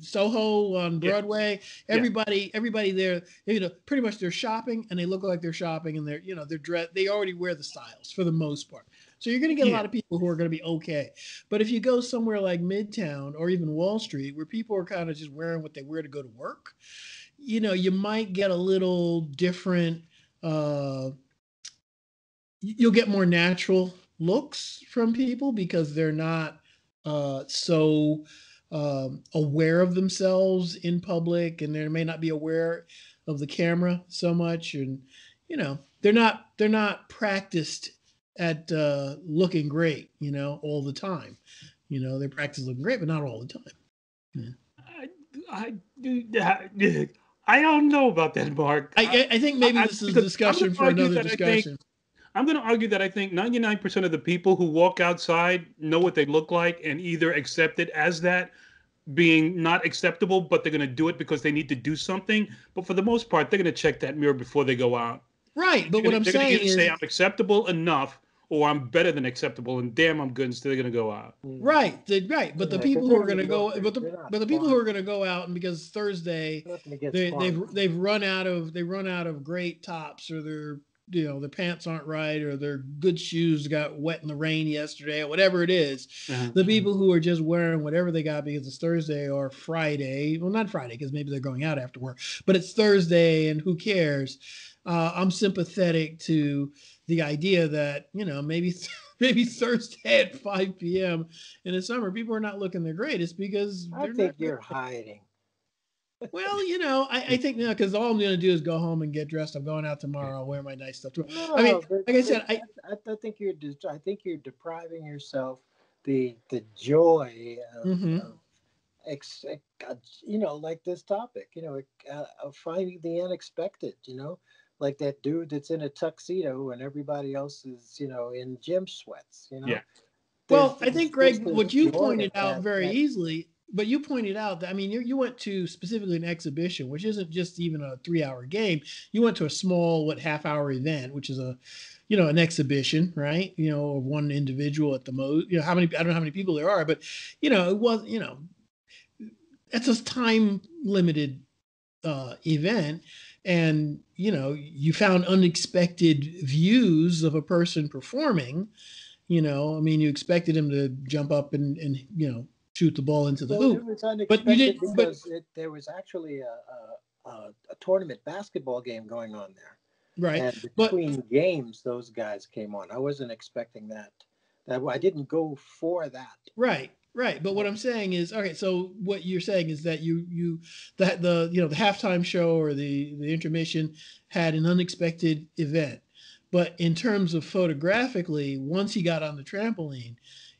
Soho on Broadway, yeah. everybody, yeah. everybody there, you know, pretty much they're shopping and they look like they're shopping and they're, you know, they're dressed. They already wear the styles for the most part. So you're going to get yeah. a lot of people who are going to be okay. But if you go somewhere like Midtown or even Wall Street, where people are kind of just wearing what they wear to go to work, you know, you might get a little different. Uh, you'll get more natural looks from people because they're not uh, so um, aware of themselves in public, and they may not be aware of the camera so much, and you know, they're not they're not practiced at uh, looking great, you know, all the time. You know, they practice looking great, but not all the time. Yeah. I, I don't know about that, Marc. I, I think maybe this is a discussion for another discussion. Think, I'm going to argue that I think 99% of the people who walk outside know what they look like and either accept it as that being not acceptable, but they're going to do it because they need to do something. But for the most part, they're going to check that mirror before they go out. Right. But what I'm saying is, say I'm acceptable enough or I'm better than acceptable, and damn, I'm good, and still gonna go out. Right, the, right. But the people who are gonna go, but the but the people who are gonna go out, and because Thursday they, they've they've run out of they run out of great tops, or their you know their pants aren't right, or their good shoes got wet in the rain yesterday, or whatever it is. Uh-huh. The people who are just wearing whatever they got because it's Thursday or Friday, well, not Friday because maybe they're going out after work, but it's Thursday, and who cares? Uh, I'm sympathetic to the idea that you know maybe maybe Thursday at 5 p.m. in the summer people are not looking their greatest because I think you're hiding. well, you know, I, I think now because all I'm going to do is go home and get dressed. I'm going out tomorrow. I'll wear my nice stuff. No, I mean, like I said, I, I, think you're I think you're depriving yourself the the joy of, mm-hmm. of ex, you know, like this topic, you know, uh, of finding the unexpected. You know, like that dude that's in a tuxedo and everybody else is, you know, in gym sweats, you know? Yeah. Well, I think, Greg, what you pointed out that, very that, easily, but you pointed out that, I mean, you, you went to specifically an exhibition, which isn't just even a three hour game. You went to a small, what, half hour event, which is a, you know, an exhibition, right? You know, of one individual at the most, you know, how many, I don't know how many people there are, but, you know, it was, you know, it's a time limited uh, event and you know you found unexpected views of a person performing you know i mean you expected him to jump up and and you know shoot the ball into the well, hoop. but you did but it, there was actually a, a, a, tournament basketball game going on there. Right. And between but, games those guys came on. I wasn't expecting that. That i didn't go for that. Right Right, but what I'm saying is, okay. So what you're saying is that you you that the you know the halftime show or the the intermission had an unexpected event, but in terms of photographically, once he got on the trampoline,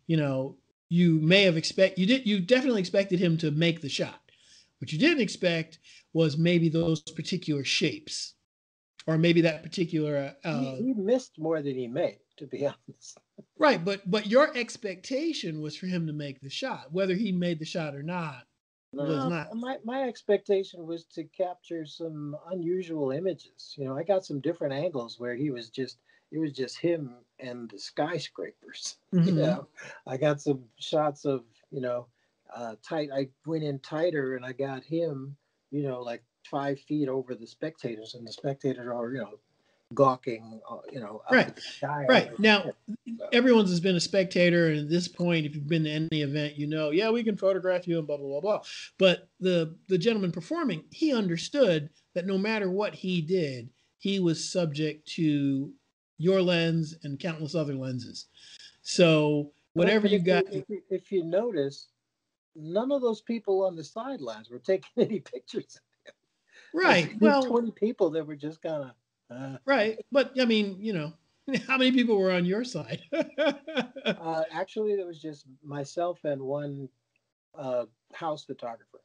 you know, you may have expect you did you definitely expected him to make the shot. What you didn't expect was maybe those particular shapes, or maybe that particular. Uh, he, he missed more than he made, to be honest. Right, but but your expectation was for him to make the shot, whether he made the shot or not. No, was not. My my expectation was to capture some unusual images. You know, I got some different angles where he was just it was just him and the skyscrapers. Mm-hmm. You know, I got some shots of you know uh, tight. I went in tighter and I got him. You know, like five feet over the spectators, and the spectators are you know gawking, uh, you know. Right. Right. Now, everyone's has been a spectator, and at this point, if you've been to any event, you know, yeah, we can photograph you and blah blah blah blah. But the the gentleman performing, he understood that no matter what he did, he was subject to your lens and countless other lenses. So whatever you got, if you, if you notice, none of those people on the sidelines were taking any pictures. Right. Well, twenty people that were just kind of right. But I mean, you know, how many people were on your side? uh, actually, it was just myself and one uh, house photographer.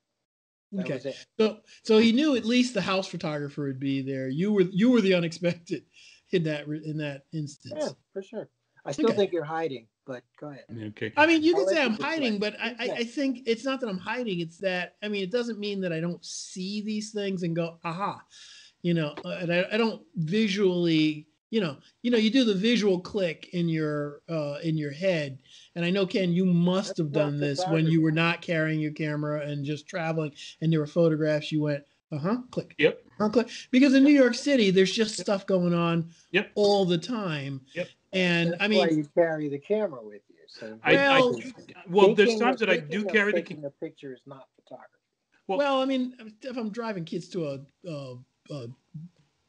That okay. So, so he knew at least the house photographer would be there. You were you were the unexpected in that in that instance. Yeah, for sure. I still okay. think you're hiding, but go ahead. Okay. I mean, you can say I'm hiding, but I, I, I, think it's not that I'm hiding. It's that I mean, it doesn't mean that I don't see these things and go, aha you know, uh, and I, I don't visually, you know, you know, you do the visual click in your uh, in your head, and I know Ken, you must That's have done this when you were not carrying your camera and just traveling, and there were photographs. You went, uh huh, click. Yep. Uh-huh, click. Because in New York City, there's just stuff going on. Yep. All the time. Yep. And That's I mean, why you carry the camera with you. So I, well, I, well, there's times that I do carry the, the picture is not photography. Well, well, I mean, if I'm driving kids to a, a, a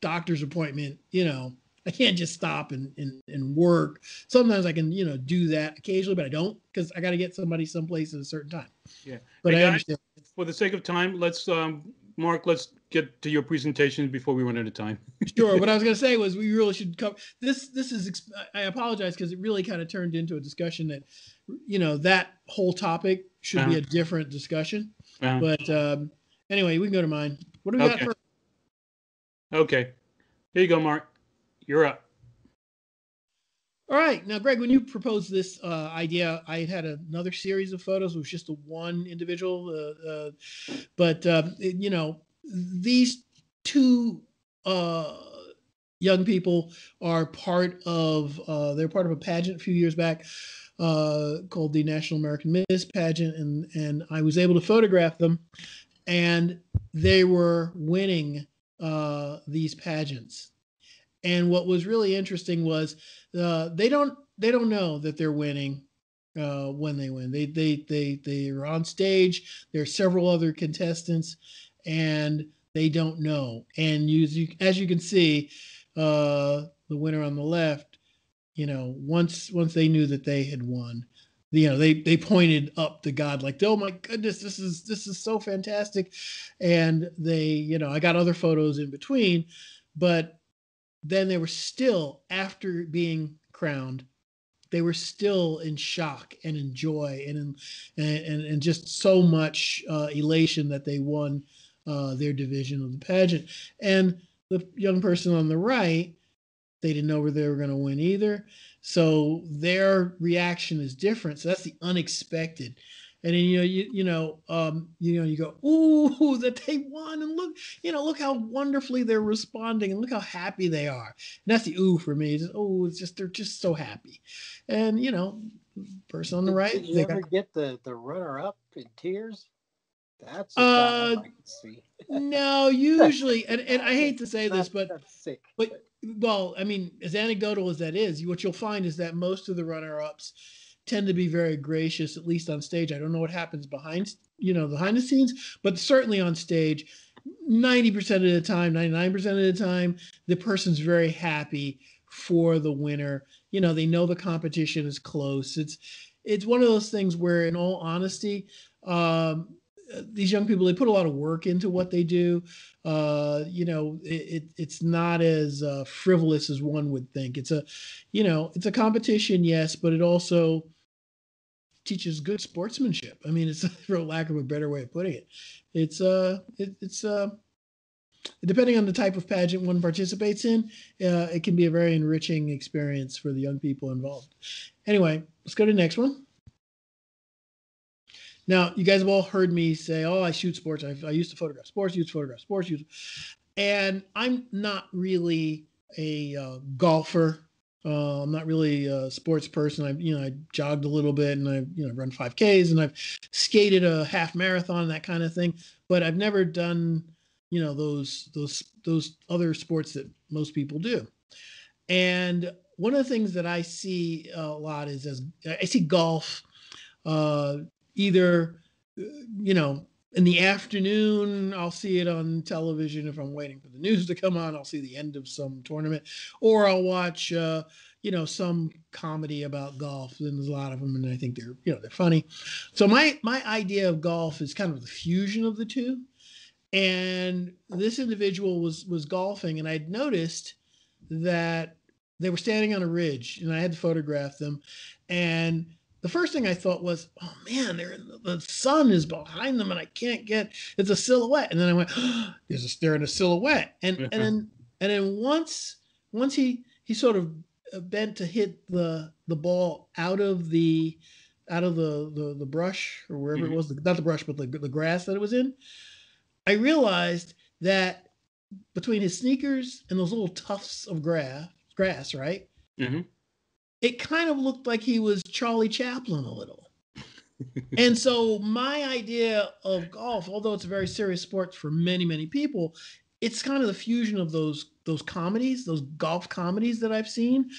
doctor's appointment, you know, I can't just stop and, and, and work. Sometimes I can, you know, do that occasionally, but I don't because I got to get somebody someplace at a certain time. Yeah. But hey, I guys, understand. For the sake of time, let's, um, Marc, let's get to your presentation before we run out of time. sure. What I was going to say was we really should cover this. This is, I apologize because it really kind of turned into a discussion that, you know, that whole topic should uh-huh. be a different discussion. Uh-huh. But, um, Anyway, we can go to mine. What do we Okay. got for Okay. Here you go, Marc. You're up. All right. Now, Greg, when you proposed this uh, idea, I had another series of photos. It was just a one individual. Uh, uh, but, um, it- you know, these two uh, young people are part of, uh, they're part of a pageant a few years back uh, called the National American Miss Pageant. And, and I was able to photograph them. And they were winning uh, these pageants. And what was really interesting was uh, they don't they don't know that they're winning uh, when they win. They they they they are on stage. There are several other contestants, and they don't know. And you, as you can see, uh, the winner on the left, you know, once once they knew that they had won, you know, they they pointed up to God like, oh my goodness, this is this is so fantastic, and they, you know, I got other photos in between, but then they were still after being crowned they were still in shock and in joy and in, and, and just so much uh, elation that they won uh, their division of the pageant. And the young person on the right they didn't know where they were going to win either so their reaction is different so that's the unexpected and then you know you you know um you know you go ooh that they won and look you know look how wonderfully they're responding and look how happy they are and that's the ooh for me. It's just, oh, it's just they're just so happy, and you know, person on the right. Did you they ever got- get the the runner up in tears? That's Uh, I'd like to see. no, usually, and, and I hate to say this, but but well, I mean, as anecdotal as that is, what you'll find is that most of the runner-ups tend to be very gracious, at least on stage. I don't know what happens behind, you know, behind the scenes, but certainly on stage, ninety percent of the time, ninety-nine percent of the time, the person's very happy for the winner. You know, they know the competition is close. It's it's one of those things where, in all honesty, um, these young people they put a lot of work into what they do uh, you know, it, it, it's not as uh, frivolous as one would think. It's a, you know, it's a competition, yes, but it also teaches good sportsmanship. I mean, it's for lack of a better way of putting it. It's uh, it, it's uh, depending on the type of pageant one participates in, uh, it can be a very enriching experience for the young people involved. Anyway, let's go to the next one. Now, you guys have all heard me say, "Oh, I shoot sports. I, I used to photograph sports. Used to photograph sports. Used and I'm not really a uh, golfer. Uh, I'm not really a sports person. I, you know, I jogged a little bit and I, you know, run 5Ks and I've skated a half marathon, that kind of thing. But I've never done, you know, those those those other sports that most people do. And one of the things that I see a lot is as I see golf, uh, either, uh, you know, in the afternoon, I'll see it on television. If I'm waiting for the news to come on, I'll see the end of some tournament, or I'll watch, uh, you know, some comedy about golf. And there's a lot of them, and I think they're, you know, they're funny. So my my idea of golf is kind of the fusion of the two. And this individual was was golfing, and I'd noticed that they were standing on a ridge, and I had to photograph them. And the first thing I thought was, "Oh man, they're the, the sun is behind them, and I can't get it's a silhouette." And then I went, oh, "There's a they're in a silhouette." And and then and then once once he he sort of uh, bent to hit the the ball out of the out of the the, the brush or wherever Mhm. it was, not the brush, but the the grass that it was in. I realized that between his sneakers and those little tufts of grass, grass, right? Mhm. It kind of looked like he was Charlie Chaplin a little. and so my idea of golf, although it's a very serious sport for many, many people, it's kind of the fusion of those those comedies, those golf comedies that I've seen.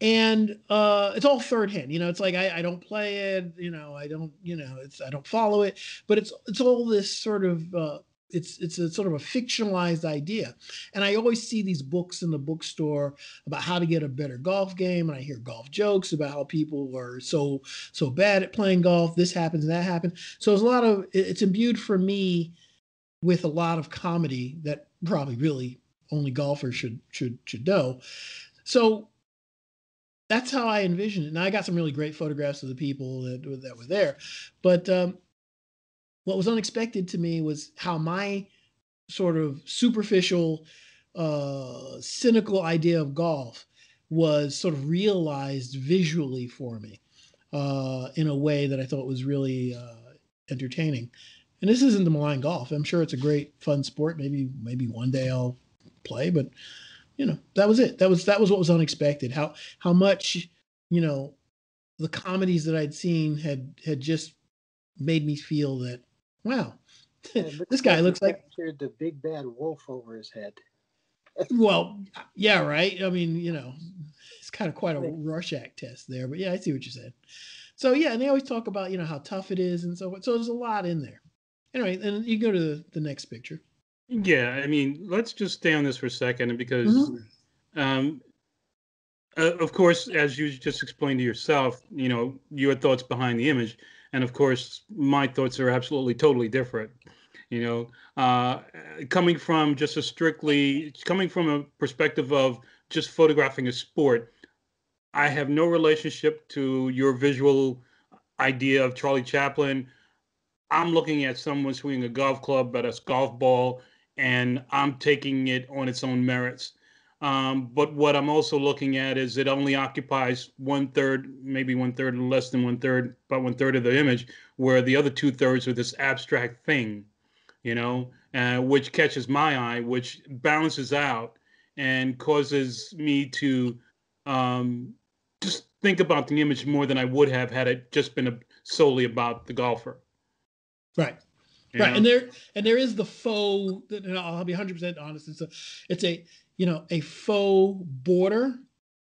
And uh, it's all third hand, you know. It's like I, I don't play it, you know. I don't, you know. It's I don't follow it, but it's it's all this sort of uh, it's it's a sort of a fictionalized idea. And i always see these books in the bookstore about how to get a better golf game and i hear golf jokes about how people are so so bad at playing golf this happens and that happens. So there's a lot of it's imbued for me with a lot of comedy that probably really only golfers should should should know. So that's how i envision it. And i got some really great photographs of the people that, that were there. But um what was unexpected to me was how my sort of superficial, uh, cynical idea of golf was sort of realized visually for me uh, in a way that I thought was really uh, entertaining. And this isn't the malign golf. I'm sure it's a great fun sport. Maybe maybe one day I'll play, but you know that was it. That was that was what was unexpected. How how much you know the comedies that I'd seen had had just made me feel that wow, this guy looks like the big bad wolf over his head. well, yeah, right. I mean, you know, it's kind of quite a Rorschach test there, but yeah, I see what you said. So yeah, and they always talk about you know how tough it is and so forth. So there's a lot in there. Anyway, and you go to the, the next picture. Yeah, I mean, let's just stay on this for a second because, mm-hmm. um, uh, of course, as you just explained to yourself, you know, your thoughts behind the image, and of course, my thoughts are absolutely totally different. You know, uh, coming from just a strictly coming from a perspective of just photographing a sport, I have no relationship to your visual idea of Charlie Chaplin. I'm looking at someone swinging a golf club at a golf ball, and I'm taking it on its own merits. Um, but what I'm also looking at is it only occupies one third, maybe one third, less than one third, about one third of the image, where the other two thirds are this abstract thing, you know, uh, which catches my eye, which balances out and causes me to um, just think about the image more than I would have had it just been a, solely about the golfer. Right. Right. Know? And there and there is the faux and I'll be 100% honest it's a it's a you know a faux border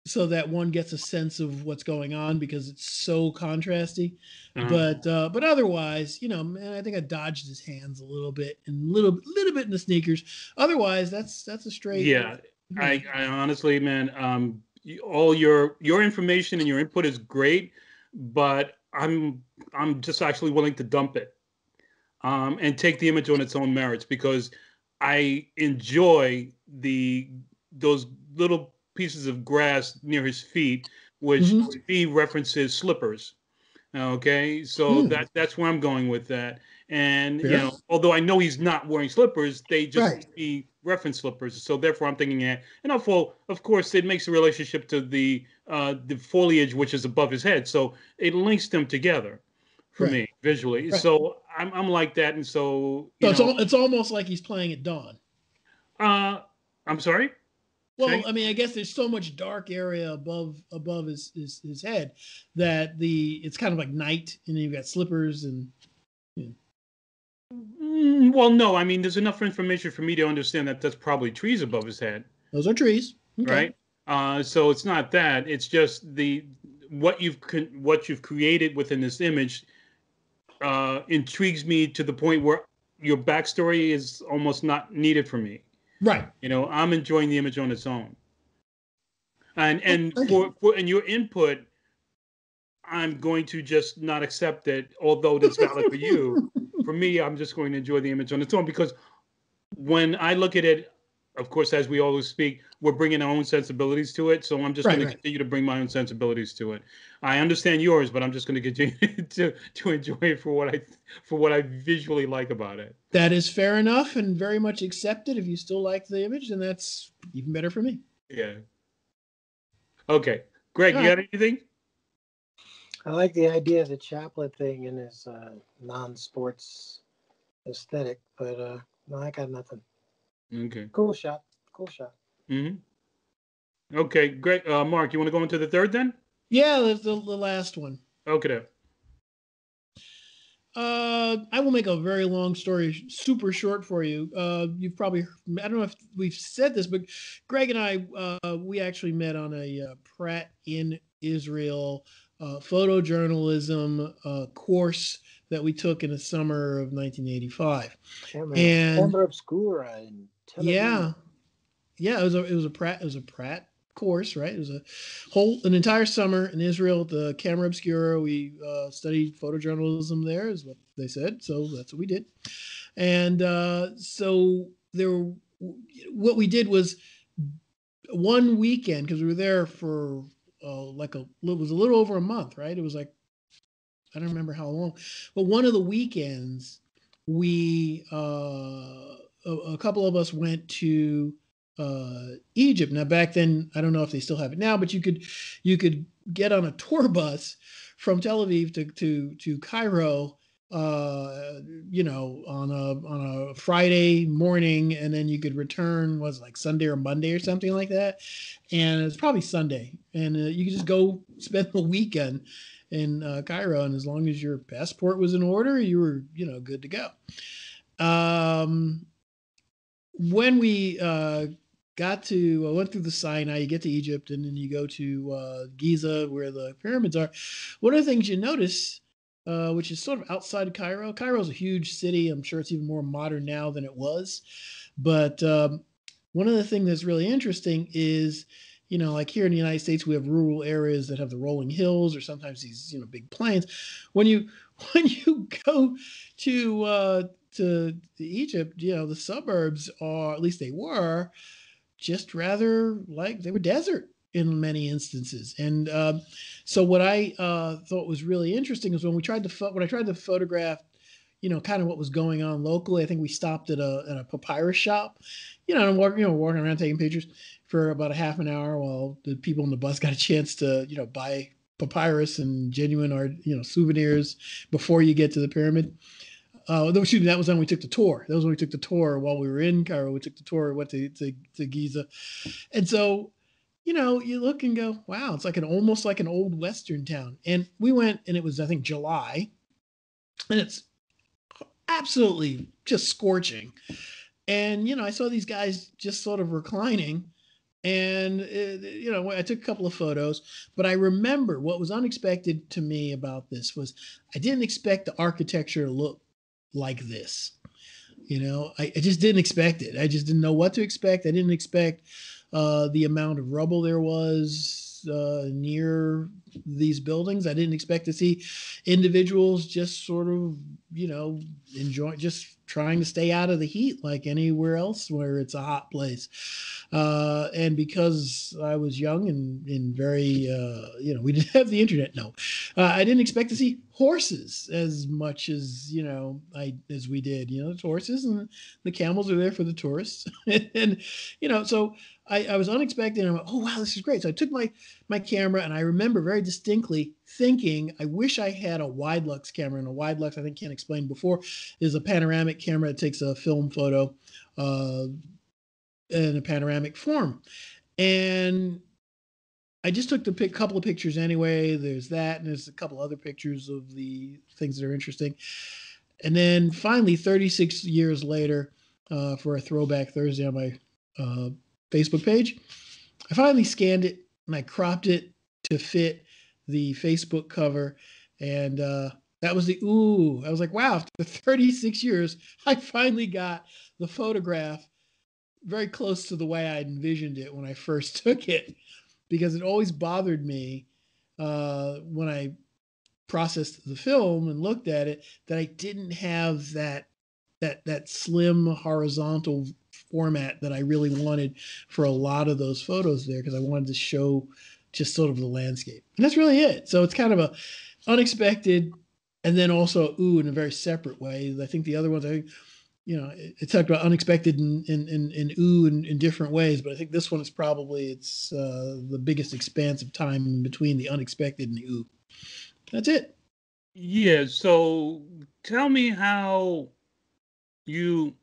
so that one gets a sense of what's going on because it's so contrasty. Uh-huh. But uh, but otherwise, you know, man, I think I dodged his hands a little bit and a little little bit in the sneakers. Otherwise, that's that's a straight. Yeah, I, I honestly, man, um, all your your information and your input is great, but I'm I'm just actually willing to dump it, um, and take the image on its own merits because I enjoy the those little pieces of grass near his feet, which mm-hmm. me references slippers. Okay, so mm. that that's where I'm going with that. And you know, although I know he's not wearing slippers, they just right. be reference slippers. So therefore, I'm thinking that. And also, of course, it makes a relationship to the uh, the foliage which is above his head. So it links them together for right. me visually. Right. So I'm I'm like that, and so, so it's, all, it's almost like he's playing at dawn. Uh, I'm sorry. Well, I mean, I guess there's so much dark area above above his, his, his head that the it's kind of like night, and you've got slippers and. You know. Mm, well, no, I mean, there's enough information for me to understand that that's probably trees above his head. Those are trees, okay. right? Uh, so it's not that; it's just the what you've what you've created within this image uh, intrigues me to the point where your backstory is almost not needed for me. Right. You know, I'm enjoying the image on its own. And and for, for and your input, I'm going to just not accept it, although that's valid for you. For me, I'm just going to enjoy the image on its own because when I look at it, of course, as we always speak, we're bringing our own sensibilities to it. So I'm just right, going to continue to bring my own sensibilities to it. I understand yours, but I'm just going to continue to to enjoy it for what I for what I visually like about it. That is fair enough and very much accepted. If you still like the image, then that's even better for me. Yeah. Okay, Greg, All you right. got anything? I like the idea of the Chaplin thing in his uh, non-sports aesthetic, but uh, no, I got nothing. Okay. Cool shot. Cool shot. Mm-hmm. Okay, great. Uh, Marc, you want to go into the third then? Yeah, the, the, the last one. Okay. Uh, I will make a very long story super short for you. Uh, you've probably I don't know if we've said this, but Greg and I uh, we actually met on a uh, Pratt in Israel uh, photojournalism uh, course that we took in the summer of 1985. Camera, and camera obscura and yeah, yeah, it was a it was a Pratt it was a Pratt course, right? It was a whole an entire summer in Israel. The Camera Obscura, we uh, studied photojournalism there, is what they said. So that's what we did, and uh, so there, what we did was one weekend because we were there for uh, like a it was a little over a month, right? It was like I don't remember how long, but one of the weekends we uh, a, a, couple of us went to uh, Egypt. Now back then, I don't know if they still have it now, but you could you could get on a tour bus from Tel Aviv to to to Cairo uh you know on a on a friday morning and then you could return was like sunday or monday or something like that and it's probably sunday and uh, you could just go spend the weekend in uh, cairo and as long as your passport was in order you were you know good to go um when we uh got to uh, went through the sinai you get to egypt and then you go to uh giza where the pyramids are one of the things you notice uh, which is sort of outside Cairo. Cairo is a huge city. I'm sure it's even more modern now than it was. But um, one of the things that's really interesting is, you know, like here in the United States, we have rural areas that have the rolling hills or sometimes these, you know, big plains. When you when you go to uh, to, Egypt, you know, the suburbs are at least they were just rather like they were desert in many instances. And um, so what I uh, thought was really interesting is when we tried to fo- when I tried to photograph, you know, kind of what was going on locally. I think we stopped at a at a papyrus shop, you know, and walk, you know, walking around taking pictures for about a half an hour while the people in the bus got a chance to, you know, buy papyrus and genuine art, you know, souvenirs before you get to the pyramid. Uh, that was when we took the tour. That was when we took the tour while we were in Cairo. We took the tour, went to, to, to Giza. And so you know, you look and go, wow, it's like an almost like an old Western town. And we went, and it was, I think, July, and it's absolutely just scorching. And, you know, I saw these guys just sort of reclining. And, it, uh, you know, I took a couple of photos, but I remember what was unexpected to me about this was I didn't expect the architecture to look like this. You know, I, I just didn't expect it. I just didn't know what to expect. I didn't expect uh, the amount of rubble there was uh, near these buildings. I didn't expect to see individuals just sort of, you know, enjoy just trying to stay out of the heat like anywhere else where it's a hot place. Uh, and because I was young and, and very, uh, you know, we didn't have the internet. No, uh, I didn't expect to see horses as much as, you know, I, as we did, you know, it's horses and the camels are there for the tourists. and, you know, so I, I was unexpected. And I went, oh, wow, this is great. So I took my, my camera and I remember very distinctly thinking, I wish I had a Widelux camera. And a Widelux, I think Ken explained before, is a panoramic camera that takes a film photo uh, in a panoramic form. And I just took the couple of pictures anyway. There's that, and there's a couple other pictures of the things that are interesting. And then finally, 36 years later, uh, for a throwback Thursday on my uh, Facebook page, I finally scanned it and I cropped it to fit the Facebook cover. And uh, that was the ooh. I was like, wow, after 36 years, I finally got the photograph very close to the way I envisioned it when I first took it, because it always bothered me uh, when I processed the film and looked at it that I didn't have that that that slim horizontal format that I really wanted for a lot of those photos there because I wanted to show just sort of the landscape. And that's really it. So it's kind of a unexpected and then also ooh in a very separate way. I think the other ones I think you know it, it talked about unexpected and in, in, in, ooh in, in, different ways, but I think this one is probably it's uh, the biggest expanse of time between the unexpected and the ooh. That's it. Yeah. So tell me how you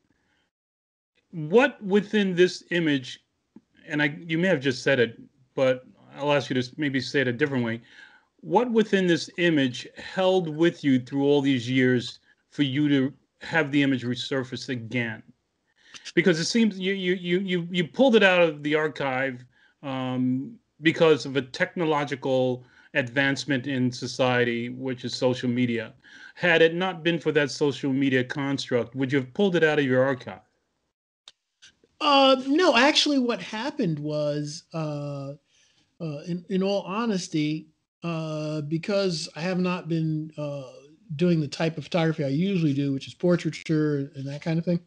what within this image, and I you may have just said it, but I'll ask you to maybe say it a different way. What within this image held with you through all these years for you to have the image resurface again? Because it seems you you you you you pulled it out of the archive um, because of a technological advancement in society, which is social media. Had it not been for that social media construct, would you have pulled it out of your archive? Uh, no, actually, what happened was, uh, uh, in in all honesty, uh, because I have not been uh, doing the type of photography I usually do, which is portraiture and that kind of thing.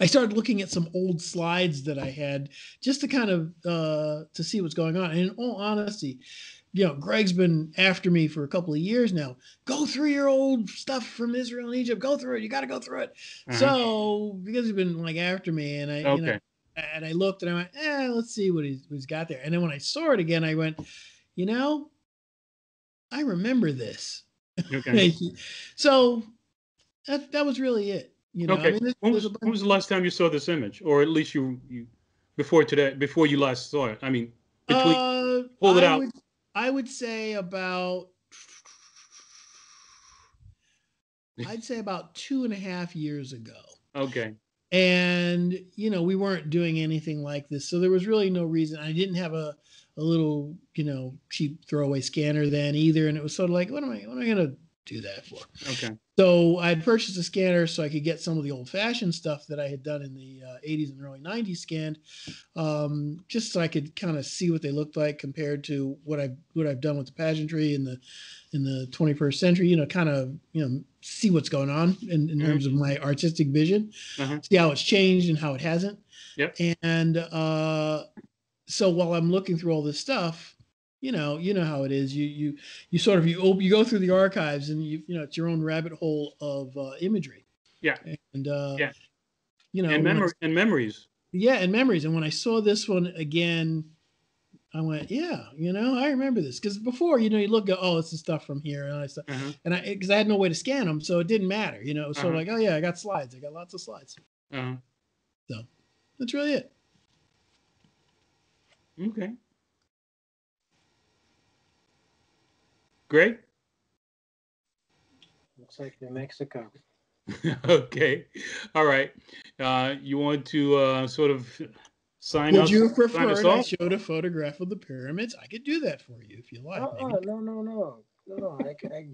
I started looking at some old slides that I had just to kind of uh, to see what's going on. And in all honesty, you know, Greg's been after me for a couple of years now. Go through your old stuff from Israel and Egypt. Go through it. You got to go through it. Uh-huh. So because he's been like after me, and I, okay. you know, and I looked and I went, eh, let's see what he's, what he's got there. And then when I saw it again, I went, you know, I remember this. Okay. so that that was really it. You know, okay. I mean, when, was, when was the last time you saw this image, or at least you you before today, before you last saw it? I mean, between uh, pull it I out. Would, I would say about. I'd say about two and a half years ago. Okay. And you know, we weren't doing anything like this, so there was really no reason. I didn't have a a little, you know, cheap throwaway scanner then either, and it was sort of like, what am I, what am I gonna do that for? Okay. So I'd purchased a scanner so I could get some of the old-fashioned stuff that I had done in the uh, 80s and early 90s scanned, um, just so I could kind of see what they looked like compared to what I've what I've done with the pageantry in the in the 21st century. You know, kind of you know see what's going on in, in mm-hmm. terms of my artistic vision, uh-huh. see how it's changed and how it hasn't. Yep. And uh, so while I'm looking through all this stuff, you know, you know how it is. You you you sort of you you go through the archives and you you know it's your own rabbit hole of uh, imagery. Yeah. And uh, yeah. You know, and memory and memories. Yeah, and memories. And when I saw this one again, I went, yeah, you know, I remember this because before, you know, you look at, oh, it's the stuff from here, and I stuff, uh-huh. and I because I had no way to scan them, so it didn't matter, you know. So uh-huh. like, oh yeah, I got slides, I got lots of slides. Uh-huh. So that's really it. Okay. Great. Looks like New Mexico. okay. All right. Uh, you want to uh, sort of sign Would us? Would you prefer I showed a photograph of the pyramids? I could do that for you if you like. Uh-uh, no, no, no, no. I, I,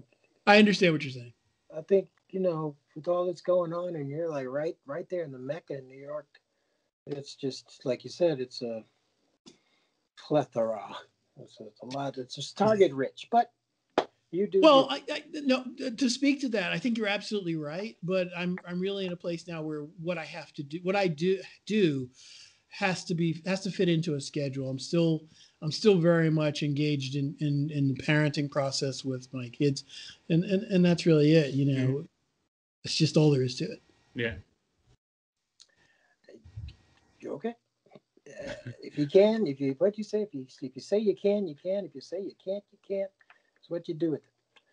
I understand what you're saying. I think you know with all that's going on, and you're like right, right there in the Mecca in New York. It's just like you said. It's a plethora. It's, it's a lot. It's just target rich, but you do. Well, I, I, no. To speak to that, I think you're absolutely right. But I'm I'm really in a place now where what I have to do, what I do do, has to be has to fit into a schedule. I'm still I'm still very much engaged in in, in the parenting process with my kids, and and and that's really it. You know, mm-hmm. it's just all there is to it. Yeah. You okay? Uh, if you can, if you what you say, if you if you say you can, you can. If you say you can't, you can't. It's what you do with it.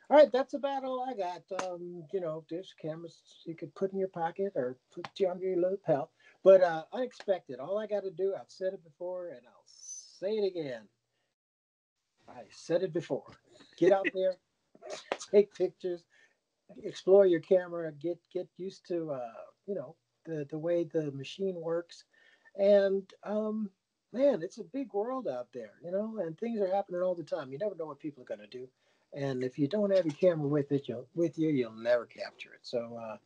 All right, that's about all I got. Um, you know, there's cameras you could put in your pocket or put you under your lapel. But uh, unexpected. All I got to do, I've said it before, and I'll say it again. I said it before. Get out there, take pictures, explore your camera, get get used to uh, you know the the way the machine works and um, man, it's a big world out there, you know, and things are happening all the time. You never know what people are going to do, and if you don't have your camera with it, you'll, with you, you'll never capture it. So uh,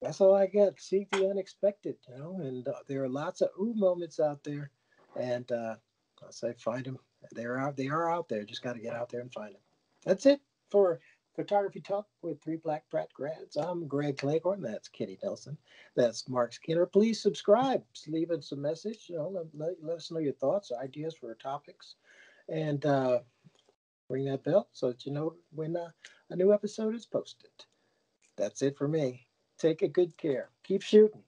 that's all I got. Seek the unexpected, you know, and uh, there are lots of ooh moments out there, and uh, I say find them. They're out. They are out there. Just got to get out there and find them. That's it for Photography Talk with three Black Pratt grads. I'm Greg Cleghorne. That's Kitty Nelson. That's Marc Skinner. Please subscribe. Leave us a message. You know, let, let, let us know your thoughts, ideas for topics, and uh, ring that bell so that you know when uh, a new episode is posted. That's it for me. Take a good care. Keep shooting.